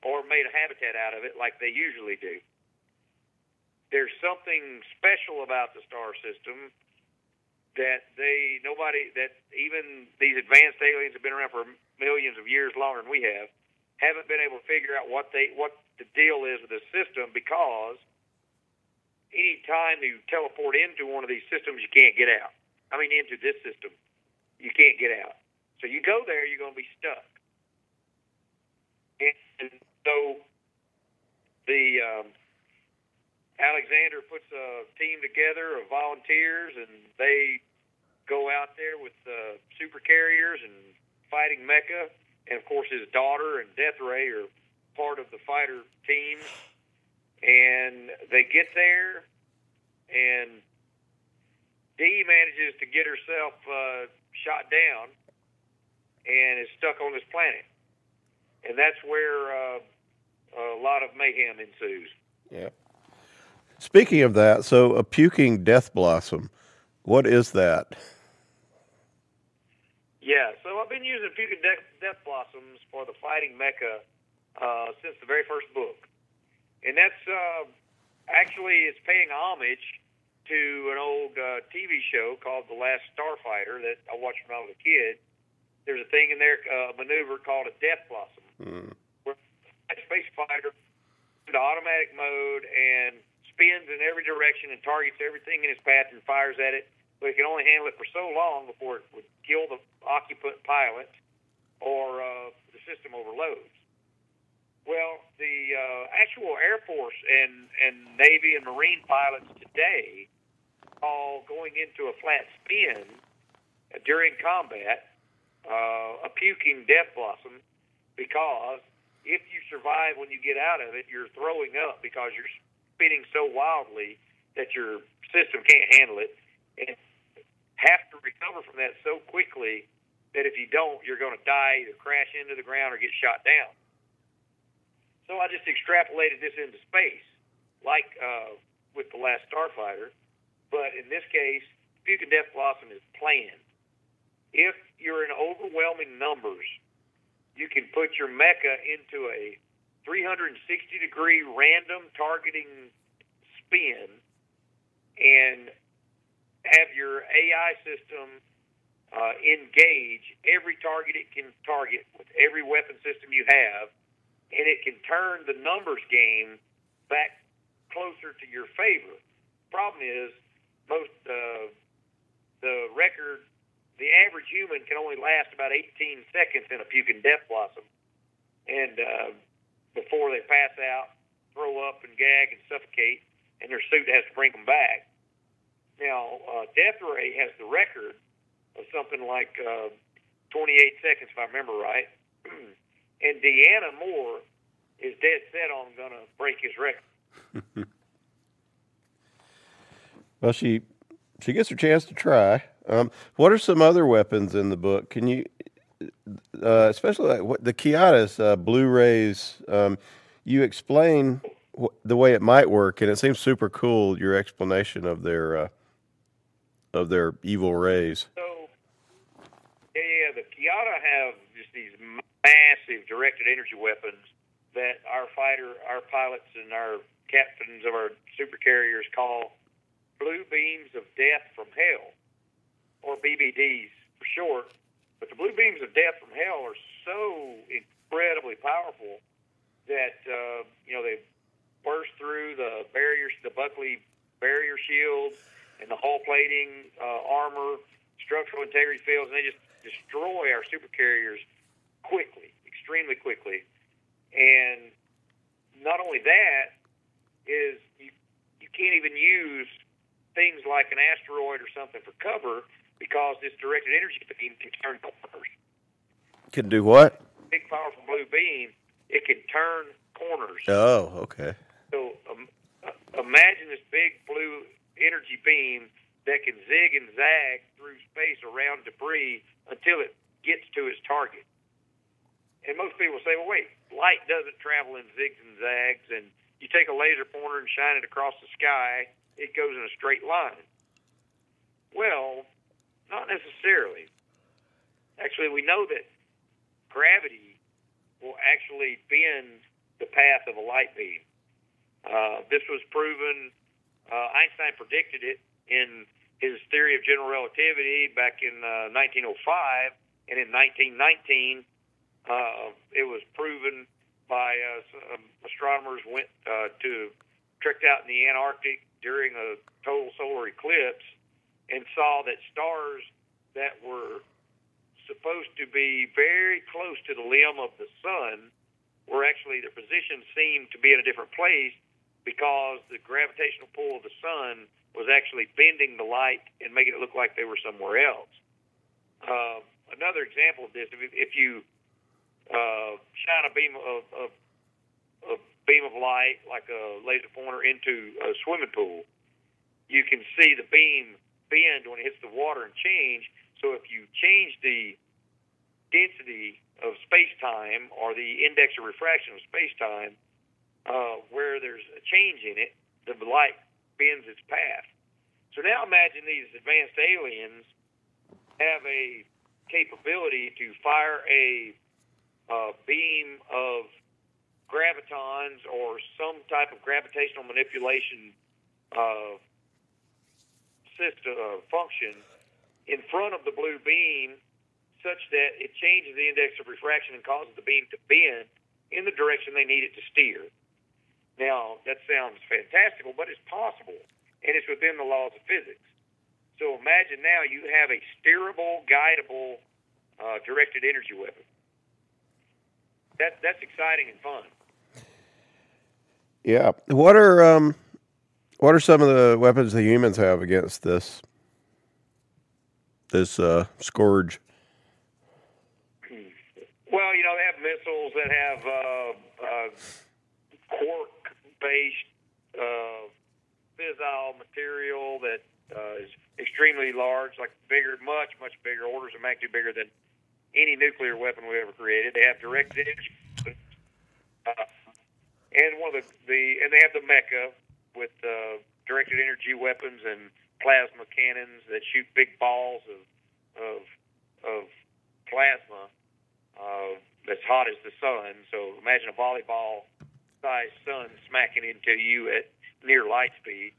C: or made a habitat out of it like they usually do. There's something special about the star system that they nobody that even these advanced aliens have been around for millions of years longer than we have haven't been able to figure out what they what the deal is with the system because any time you teleport into one of these systems you can't get out. I mean into this system you can't get out. So you go there, you're going to be stuck. And so the um, Alexander puts a team together of volunteers, and they go out there with uh, super carriers and fighting mecha. And of course, his daughter and Death Ray are part of the fighter team. And they get there, and Dee manages to get herself uh, shot down and is stuck on this planet. And that's where uh, a lot of mayhem ensues.
B: Yeah. Speaking of that, so a puking death blossom, what is that?
C: Yeah, so I've been using puking death, death blossoms for the fighting mecha uh, since the very first book, and that's uh, actually it's paying homage to an old uh, TV show called The Last Starfighter that I watched when I was a kid. There's a thing in there, uh, a maneuver called a death blossom,
B: Mm.
C: where a space fighter into automatic mode and spins in every direction and targets everything in his path and fires at it. But he can only handle it for so long before it would kill the occupant pilot or uh, the system overloads. Well, the uh, actual Air Force and, and Navy and Marine pilots today call going into a flat spin during combat uh, a puking death blossom because if you survive when you get out of it, you're throwing up because you're spinning so wildly that your system can't handle it and have to recover from that so quickly that if you don't, you're going to die, either crash into the ground or get shot down. So I just extrapolated this into space, like uh, with the last Starfighter, but in this case, Puke and Death Blossom is planned. If you're in overwhelming numbers, you can put your mecha into a 360 degree random targeting spin and have your AI system uh, engage every target it can target with every weapon system you have, and it can turn the numbers game back closer to your favor. Problem is, most uh, the record, the average human can only last about 18 seconds in a puking death blossom, and uh, before they pass out, throw up, and gag and suffocate, and their suit has to bring them back. Now, uh, Death Ray has the record of something like uh, 28 seconds, if I remember right. (clears throat) and Deanna Moore is dead set on going to break his record. (laughs)
B: Well, she she gets her chance to try. Um, what are some other weapons in the book? Can you, uh, especially like what the Kiatas uh, Blu-rays? Um, you explain the way it might work, and it seems super cool. Your explanation of their uh, of their evil rays.
C: So, yeah, yeah, the Kiata have just these massive directed energy weapons that our fighter, our pilots, and our captains of our super carriers call blue beams of death from hell, or BBDs for short. But the blue beams of death from hell are so incredibly powerful that uh, you know they burst through the barriers, the Buckley barrier shields, and the hull plating, uh, armor, structural integrity fields, and they just destroy our super carriers quickly, extremely quickly. And not only that is you you can't even use things like an asteroid or something for cover because this directed energy beam can turn corners.
B: Can do what?
C: Big powerful blue beam, it can turn corners.
B: Oh, okay.
C: So um, uh, imagine this big blue energy beam that can zig and zag through space around debris until it gets to its target. And most people say, well, wait, light doesn't travel in zigs and zags, and you take a laser pointer and shine it across the sky, it goes in a straight line. Well, not necessarily. Actually, we know that gravity will actually bend the path of a light beam. Uh, this was proven. Uh, Einstein predicted it in his theory of general relativity back in uh, 1905, and in 1919, uh, it was proven by uh, astronomers went uh, to trekked out in the Antarctic during a total solar eclipse and saw that stars that were supposed to be very close to the limb of the sun were actually their position seemed to be in a different place because the gravitational pull of the sun was actually bending the light and making it look like they were somewhere else. Uh, another example of this, if, if you uh, shine a beam of, of a beam of light like a laser pointer into a swimming pool, you can see the beam bend when it hits the water and change. So if you change the density of space time or the index of refraction of space time, uh, where there's a change in it, the light bends its path. So now imagine these advanced aliens have a capability to fire a uh, beam of gravitons or some type of gravitational manipulation uh, system uh, function in front of the blue beam such that it changes the index of refraction and causes the beam to bend in the direction they need it to steer. Now, that sounds fantastical, but it's possible, and it's within the laws of physics. So imagine now you have a steerable, guidable, uh, directed energy weapon. That, that's exciting and fun.
B: Yeah. What are um, what are some of the weapons the humans have against this this uh, scourge?
C: Well, you know, they have missiles that have uh, uh, quark based uh, fissile material that uh, is extremely large, like bigger, much, much bigger, orders of magnitude bigger than any nuclear weapon we ever created. They have direct energy, uh, and one of the, the and they have the mecha with uh, directed energy weapons and plasma cannons that shoot big balls of of, of plasma uh, that's hot as the sun. So imagine a volleyball sized sun smacking into you at near light speed.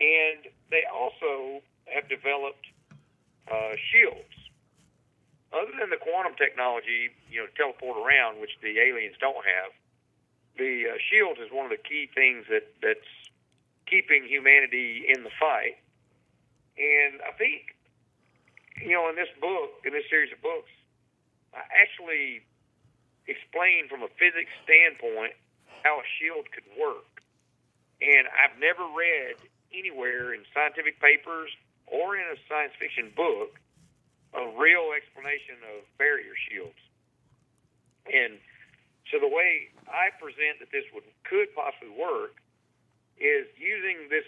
C: And they also have developed uh, shields. Other than the quantum technology, you know, teleport around, which the aliens don't have, the uh, shield is one of the key things that that's keeping humanity in the fight. And I think, you know, in this book, in this series of books, I actually explain from a physics standpoint how a shield could work. And I've never read anywhere in scientific papers or in a science fiction book a real explanation of barrier shields. And so the way I present that this would could possibly work is using this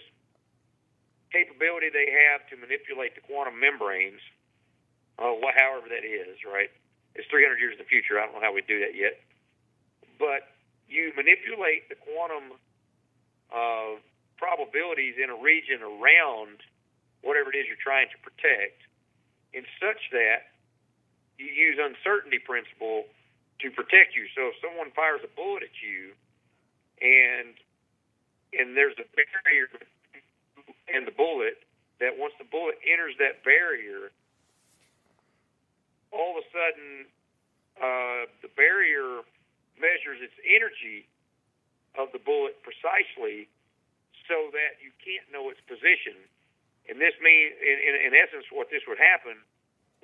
C: capability they have to manipulate the quantum membranes, uh, however that is, right? It's 300 years in the future. I don't know how we do that yet. But you manipulate the quantum uh, probabilities in a region around whatever it is you're trying to protect in such that you use uncertainty principle to protect you. So if someone fires a bullet at you and and there's a barrier and the bullet that once the bullet enters that barrier, all of a sudden uh, the barrier measures its energy of the bullet precisely so that you can't know its position. And this means, in, in, in essence, what this would happen,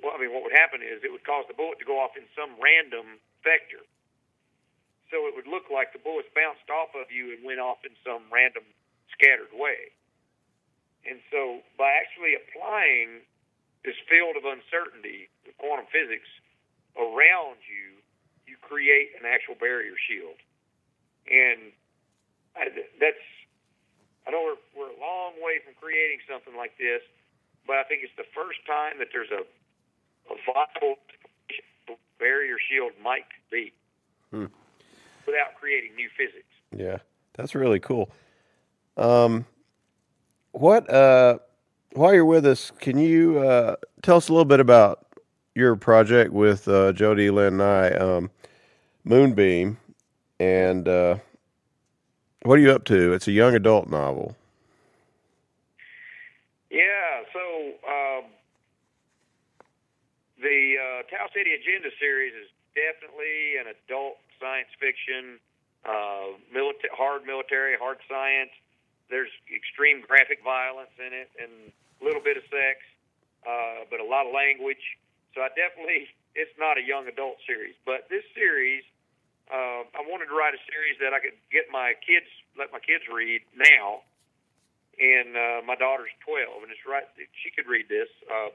C: well, I mean, what would happen is it would cause the bullet to go off in some random vector. So it would look like the bullets bounced off of you and went off in some random scattered way. And so by actually applying this field of uncertainty, the quantum physics, around you, you create an actual barrier shield. And I, that's, I know we're, we're a long way from creating something like this, but I think it's the first time that there's a, a viable barrier shield might be hmm. without creating new physics.
B: Yeah, that's really cool. Um, what, uh, while you're with us, can you uh, tell us a little bit about your project with uh, Jody Lynn Nye, um, Moonbeam, and uh, what are you up to? It's a young adult novel.
C: Yeah, so um, the uh, Tau Ceti Agenda series is definitely an adult science fiction, uh, milita- hard military, hard science. There's extreme graphic violence in it and a little bit of sex, uh, but a lot of language. So I definitely, (laughs) it's not a young adult series, but this series uh, I wanted to write a series that I could get my kids, let my kids read now. And uh, my daughter's 12, and it's right. She could read this. Uh,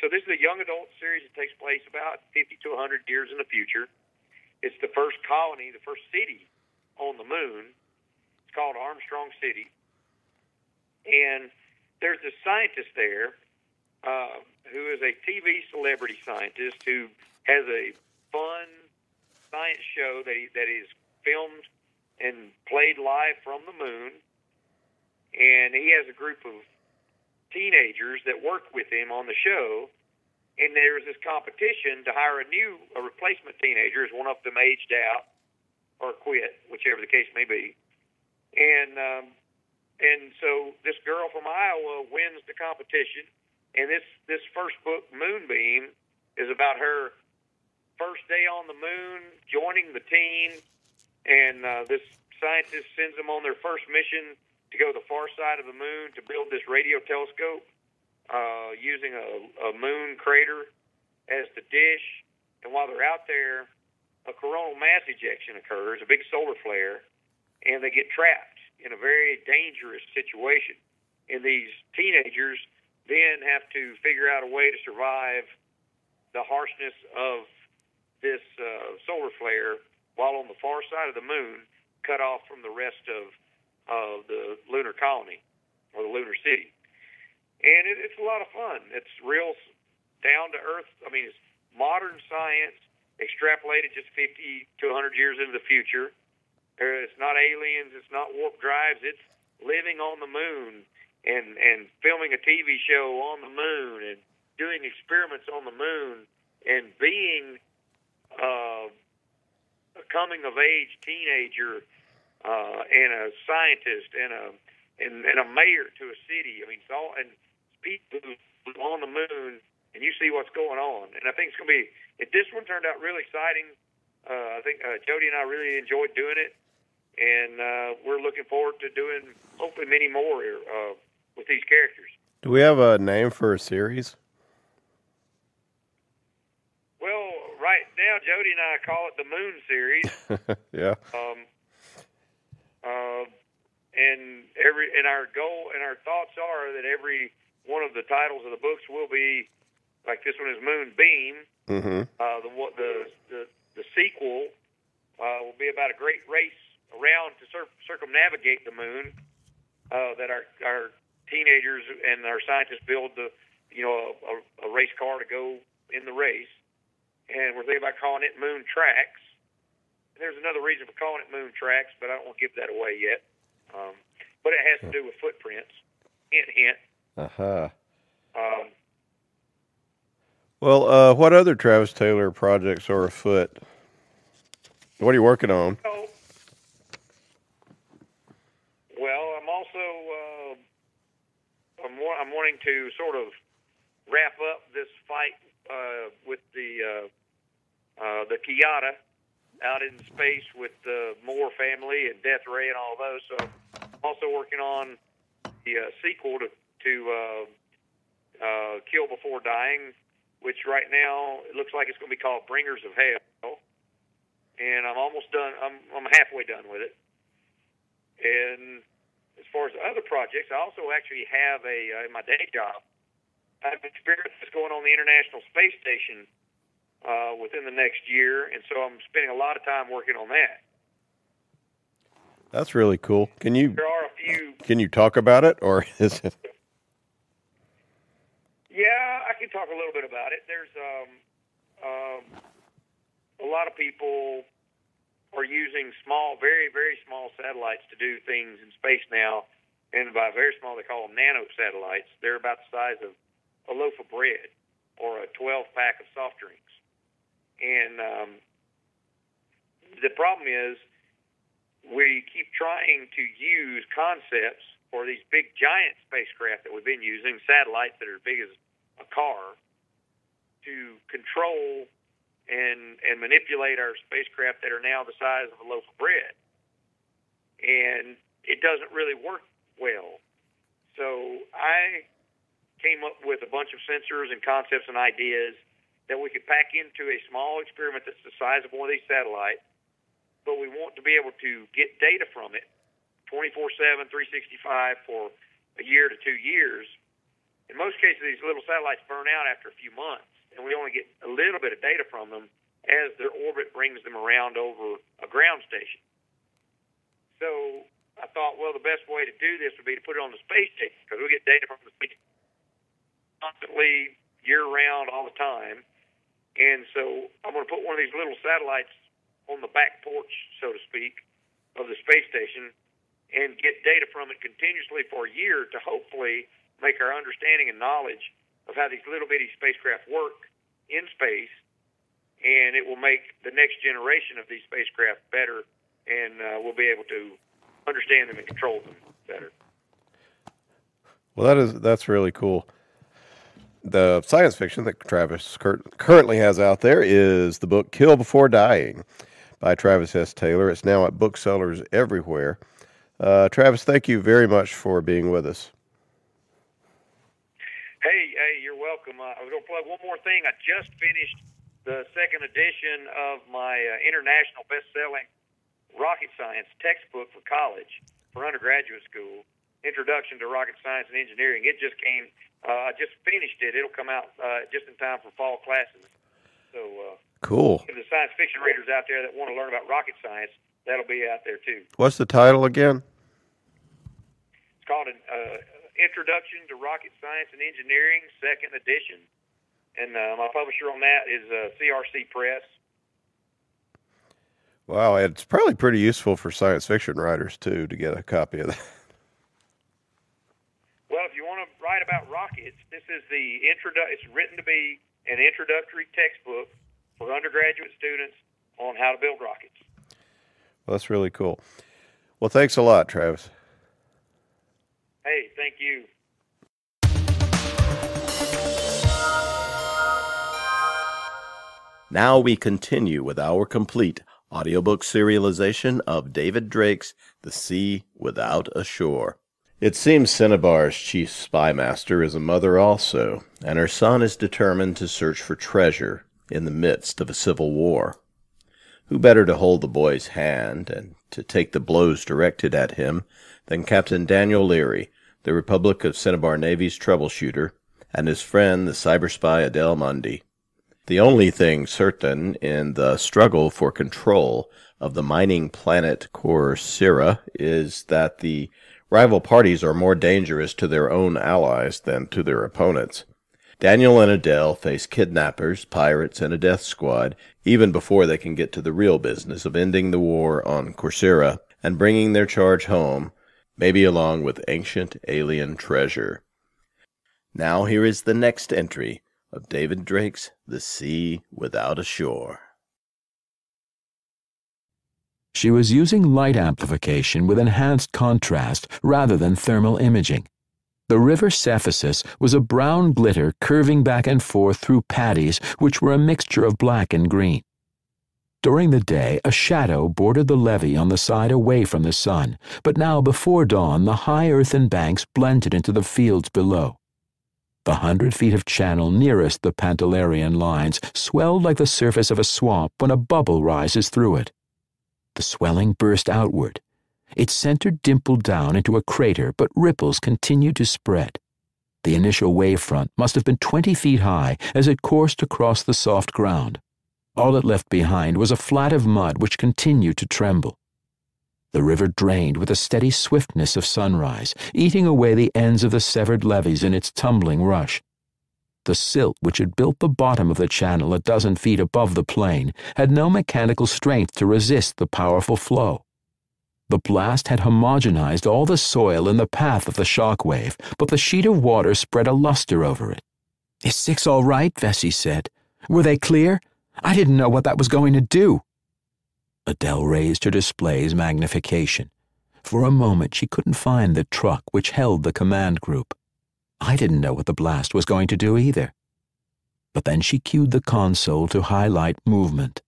C: so this is a young adult series that takes place about 50 to 100 years in the future. It's the first colony, the first city on the moon. It's called Armstrong City. And there's a scientist there uh, who is a TV celebrity scientist who has a fun science show that he, that is filmed and played live from the moon. And he has a group of teenagers that work with him on the show. And there's this competition to hire a new, a replacement teenager as one of them aged out or quit, whichever the case may be. And um, and so this girl from Iowa wins the competition. And this this first book, Moonbeam, is about her first day on the moon, joining the team, and uh, this scientist sends them on their first mission to go to the far side of the moon to build this radio telescope uh, using a, a moon crater as the dish. And while they're out there, a coronal mass ejection occurs, a big solar flare, and they get trapped in a very dangerous situation. And these teenagers then have to figure out a way to survive the harshness of this uh, solar flare while on the far side of the moon, cut off from the rest of of the lunar colony or the lunar city. And it, it's a lot of fun. It's real down to earth. I mean, it's modern science extrapolated just 50 to 100 years into the future. It's not aliens. It's not warp drives. It's living on the moon and and filming a TV show on the moon and doing experiments on the moon and being uh, a coming of age teenager uh, and a scientist and a and, and a mayor to a city. I mean, it's all and people on the moon, and you see what's going on. And I think it's going to be. If this one turned out really exciting, uh, I think uh, Jody and I really enjoyed doing it, and uh, we're looking forward to doing hopefully many more uh, with these characters.
B: Do we have a name for a series?
C: Well, right now, Jody and I call it the Moon Series. (laughs)
B: yeah.
C: Um, uh, and every and our goal and our thoughts are that every one of the titles of the books will be like this one is Moonbeam.
B: Mm-hmm.
C: Uh, the the the, the sequel uh, will be about a great race around to cir- circumnavigate the moon. Uh, that our our teenagers and our scientists build the you know a, a race car to go in the race, and we're thinking about calling it Moon Tracks there's another reason for calling it moon tracks, but I don't want to give that away yet. Um, but it has to do with footprints. Hint, hint.
B: Uh huh.
C: Um,
B: well, uh, what other Travis Taylor projects are afoot? What are you working on?
C: well, I'm also uh, I'm, wa- I'm wanting to sort of wrap up this fight uh, with the uh, uh, the Kiata out in space with the Moore family and Death Ray and all those. So I'm also working on the uh, sequel to, to uh, uh, Kill Before Dying, which right now it looks like it's going to be called Bringers of Hell. And I'm almost done. I'm I'm halfway done with it. And as far as other projects, I also actually have a uh, in my day job. I have an experiment that's going on the International Space Station uh, within the next year, and so I'm spending a lot of time working on that.
B: That's really cool. Can you
C: There are a few.
B: can you talk about it, or (laughs) is it?
C: Yeah, I can talk a little bit about it. There's um, um, a lot of people are using small, very, very small satellites to do things in space now, and by very small, they call them nano satellites. They're about the size of a loaf of bread or a 12 pack of soft drinks. And um, the problem is, we keep trying to use concepts for these big giant spacecraft that we've been using, satellites that are as big as a car, to control and and manipulate our spacecraft that are now the size of a loaf of bread. And it doesn't really work well. So I came up with a bunch of sensors and concepts and ideas that we could pack into a small experiment that's the size of one of these satellites but we want to be able to get data from it 24 7, 365 for a year to two years. In most cases, these little satellites burn out after a few months, and we only get a little bit of data from them as their orbit brings them around over a ground station. So I thought, well, the best way to do this would be to put it on the space station because we get data from the space constantly, year round, all the time. And so I'm going to put one of these little satellites on the back porch, so to speak, of the space station and get data from it continuously for a year to hopefully make our understanding and knowledge of how these little bitty spacecraft work in space. And it will make the next generation of these spacecraft better, and uh, we'll be able to understand them and control them better.
B: Well, that is that's really cool the science fiction that Travis cur- currently has out there is the book Kill Before Dying by Travis S. Taylor. It's now at booksellers everywhere. Uh, Travis, thank you very much for being with us.
C: Hey, hey, you're welcome. Uh, I was going to plug one more thing. I just finished the second edition of my uh, international best-selling rocket science textbook for college, for undergraduate school, Introduction to Rocket Science and Engineering. It just came I just finished it. It'll come out uh, just in time for fall classes. So uh,
B: cool.
C: For the science fiction readers out there that want to learn about rocket science, that'll be out there too.
B: What's the title again?
C: It's called an uh, Introduction to Rocket Science and Engineering, second edition, and uh, my publisher on that is uh, CRC Press.
B: Wow, it's probably pretty useful for science fiction writers too to get a copy of that.
C: Well, if you want to write about rockets, this is the introdu- It's written to be an introductory textbook for undergraduate students on how to build rockets.
B: Well, that's really cool. Well, thanks a lot, Travis.
C: Hey, thank you.
B: Now we continue with our complete audiobook serialization of David Drake's The Sea Without a Shore. It seems Cinnabar's chief spymaster is a mother also, and her son is determined to search for treasure in the midst of a civil war. Who better to hold the boy's hand and to take the blows directed at him than Captain Daniel Leary, the Republic of Cinnabar Navy's troubleshooter, and his friend the cyber spy Adele Mundy. The only thing certain in the struggle for control of the mining planet Corcyra is that the Rival parties are more dangerous to their own allies than to their opponents. Daniel and Adele face kidnappers, pirates, and a death squad even before they can get to the real business of ending the war on Corcyra and bringing their charge home, maybe along with ancient alien treasure. Now here is the next entry of David Drake's The Sea Without a Shore.
D: She was using light amplification with enhanced contrast rather than thermal imaging. The river Cephissus was a brown glitter curving back and forth through paddies which were a mixture of black and green. During the day, a shadow bordered the levee on the side away from the sun, but now before dawn the high earthen banks blended into the fields below. The hundred feet of channel nearest the Pantalarian lines swelled like the surface of a swamp when a bubble rises through it. The swelling burst outward. Its center dimpled down into a crater, but ripples continued to spread. The initial wavefront must have been 20 feet high as it coursed across the soft ground. All it left behind was a flat of mud which continued to tremble. The river drained with a steady swiftness of sunrise, eating away the ends of the severed levees in its tumbling rush. The silt which had built the bottom of the channel a dozen feet above the plain had no mechanical strength to resist the powerful flow. The blast had homogenized all the soil in the path of the shock wave, but the sheet of water spread a luster over it. Is six all right? Vesey said. Were they clear? I didn't know what that was going to do. Adele raised her display's magnification. For a moment she couldn't find the truck which held the command group. I didn't know what the blast was going to do either. But then she cued the console to highlight movement.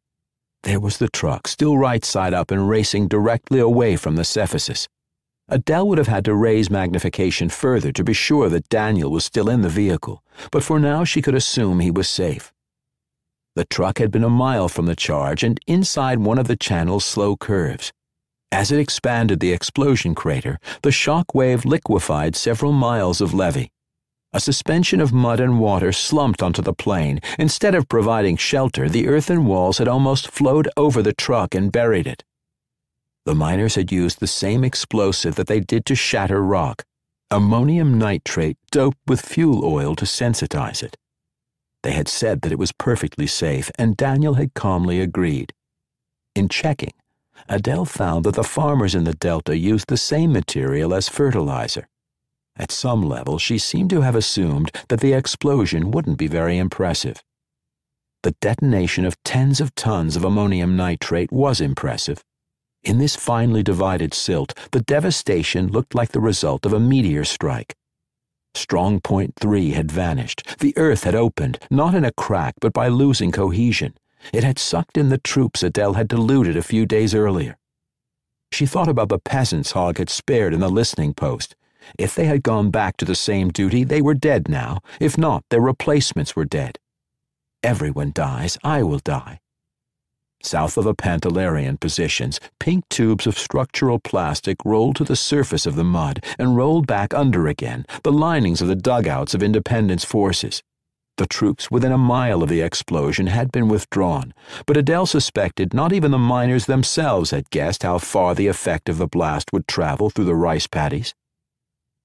D: There was the truck, still right side up and racing directly away from the Cephissus. Adele would have had to raise magnification further to be sure that Daniel was still in the vehicle, but for now she could assume he was safe. The truck had been a mile from the charge and inside one of the channel's slow curves. As it expanded the explosion crater, the shock wave liquefied several miles of levee. A suspension of mud and water slumped onto the plain. Instead of providing shelter, the earthen walls had almost flowed over the truck and buried it. The miners had used the same explosive that they did to shatter rock ammonium nitrate doped with fuel oil to sensitize it. They had said that it was perfectly safe, and Daniel had calmly agreed. In checking, Adele found that the farmers in the Delta used the same material as fertilizer. At some level, she seemed to have assumed that the explosion wouldn't be very impressive. The detonation of tens of tons of ammonium nitrate was impressive. In this finely divided silt, the devastation looked like the result of a meteor strike. Strong Point 3 had vanished. The earth had opened, not in a crack, but by losing cohesion. It had sucked in the troops Adele had deluded a few days earlier. She thought about the peasants Hogg had spared in the listening post. If they had gone back to the same duty, they were dead now. If not, their replacements were dead. Everyone dies. I will die. South of the Pantalarian positions, pink tubes of structural plastic rolled to the surface of the mud and rolled back under again, the linings of the dugouts of Independence forces. The troops within a mile of the explosion had been withdrawn, but Adele suspected not even the miners themselves had guessed how far the effect of the blast would travel through the rice paddies.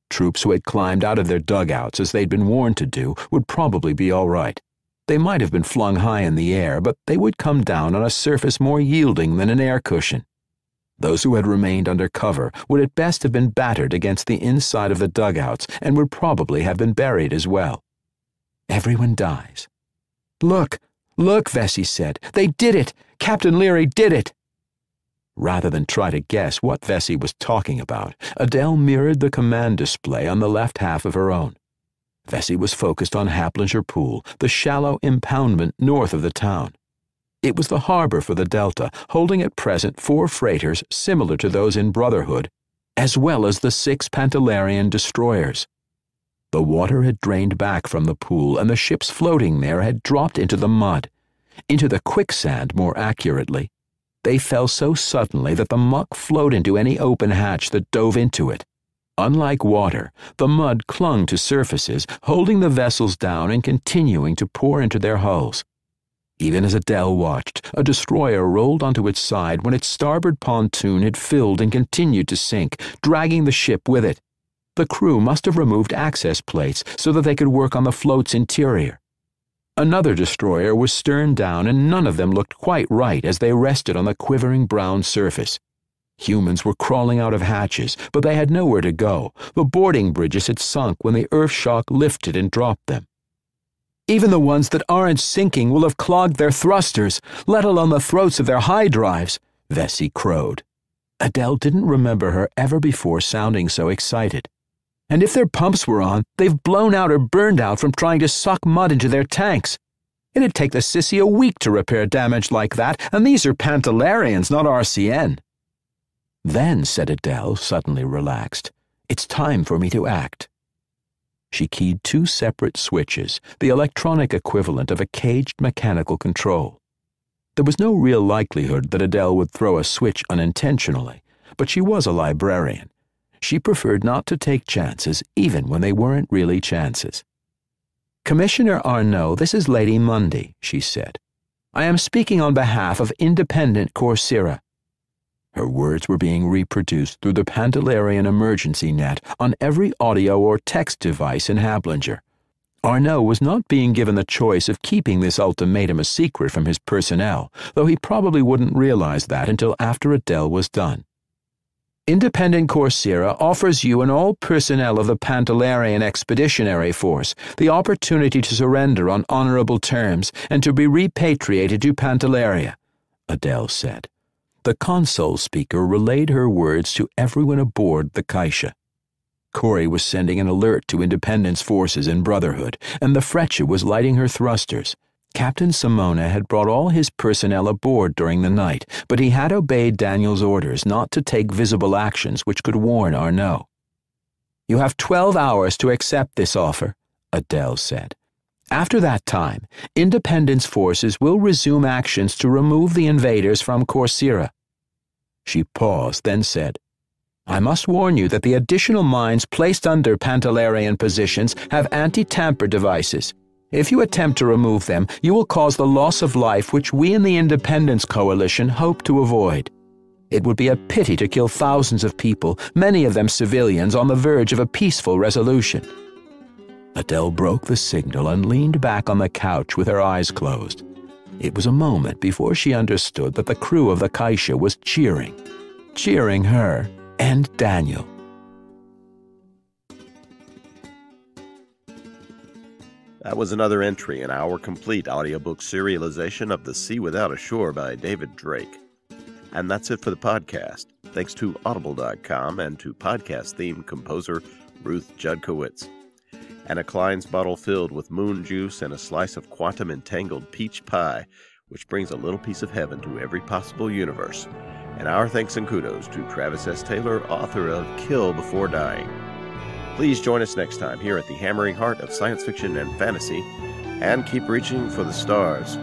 D: Troops who had climbed out of their dugouts as they'd been warned to do would probably be all right. They might have been flung high in the air, but they would come down on a surface more yielding than an air cushion. Those who had remained under cover would at best have been battered against the inside of the dugouts and would probably have been buried as well. Everyone dies. Look, look, Vesey said. They did it! Captain Leary did it! Rather than try to guess what Vesey was talking about, Adele mirrored the command display on the left half of her own. Vesey was focused on Haplinger Pool, the shallow impoundment north of the town. It was the harbor for the Delta, holding at present four freighters similar to those in Brotherhood, as well as the six Pantalarian destroyers. The water had drained back from the pool, and the ships floating there had dropped into the mud, into the quicksand, more accurately. They fell so suddenly that the muck flowed into any open hatch that dove into it. Unlike water, the mud clung to surfaces, holding the vessels down and continuing to pour into their hulls. Even as Adele watched, a destroyer rolled onto its side when its starboard pontoon had filled and continued to sink, dragging the ship with it. The crew must have removed access plates so that they could work on the float's interior. Another destroyer was stern down, and none of them looked quite right as they rested on the quivering brown surface. Humans were crawling out of hatches, but they had nowhere to go. The boarding bridges had sunk when the earth shock lifted and dropped them. Even the ones that aren't sinking will have clogged their thrusters, let alone the throats of their high drives, Vesey crowed. Adele didn't remember her ever before sounding so excited. And if their pumps were on, they've blown out or burned out from trying to suck mud into their tanks. It'd take the Sissie a week to repair damage like that, and these are Pantalarians, not RCN. Then, said Adele, suddenly relaxed, it's time for me to act. She keyed two separate switches, the electronic equivalent of a caged mechanical control. There was no real likelihood that Adele would throw a switch unintentionally, but she was a librarian. She preferred not to take chances, even when they weren't really chances. Commissioner Arnault, this is Lady Mundy, she said. I am speaking on behalf of Independent Corcyra. Her words were being reproduced through the Pantalarian emergency net on every audio or text device in Haplinger. Arnault was not being given the choice of keeping this ultimatum a secret from his personnel, though he probably wouldn't realize that until after Adele was done. Independent Corcyra offers you and all personnel of the Pantalarian Expeditionary Force the opportunity to surrender on honorable terms and to be repatriated to Pantalaria, Adele said. The console speaker relayed her words to everyone aboard the Kaisha. Cory was sending an alert to Independence forces in Brotherhood, and the Freccia was lighting her thrusters. Captain Simona had brought all his personnel aboard during the night, but he had obeyed Daniel's orders not to take visible actions which could warn Arnault. You have twelve hours to accept this offer, Adele said. After that time, Independence forces will resume actions to remove the invaders from Corcyra. She paused, then said, I must warn you that the additional mines placed under Pantalarian positions have anti tamper devices. If you attempt to remove them, you will cause the loss of life which we in the Independence Coalition hope to avoid. It would be a pity to kill thousands of people, many of them civilians, on the verge of a peaceful resolution. Adele broke the signal and leaned back on the couch with her eyes closed. It was a moment before she understood that the crew of the Kaisha was cheering, cheering her and Daniel.
B: That was another entry in our complete audiobook serialization of The Sea Without a Shore by David Drake. And that's it for the podcast. Thanks to Audible.com and to podcast theme composer Ruth Judkowitz. And a Klein's bottle filled with moon juice and a slice of quantum entangled peach pie, which brings a little piece of heaven to every possible universe. And our thanks and kudos to Travis S. Taylor, author of Kill Before Dying. Please join us next time here at the hammering heart of science fiction and fantasy, and keep reaching for the stars.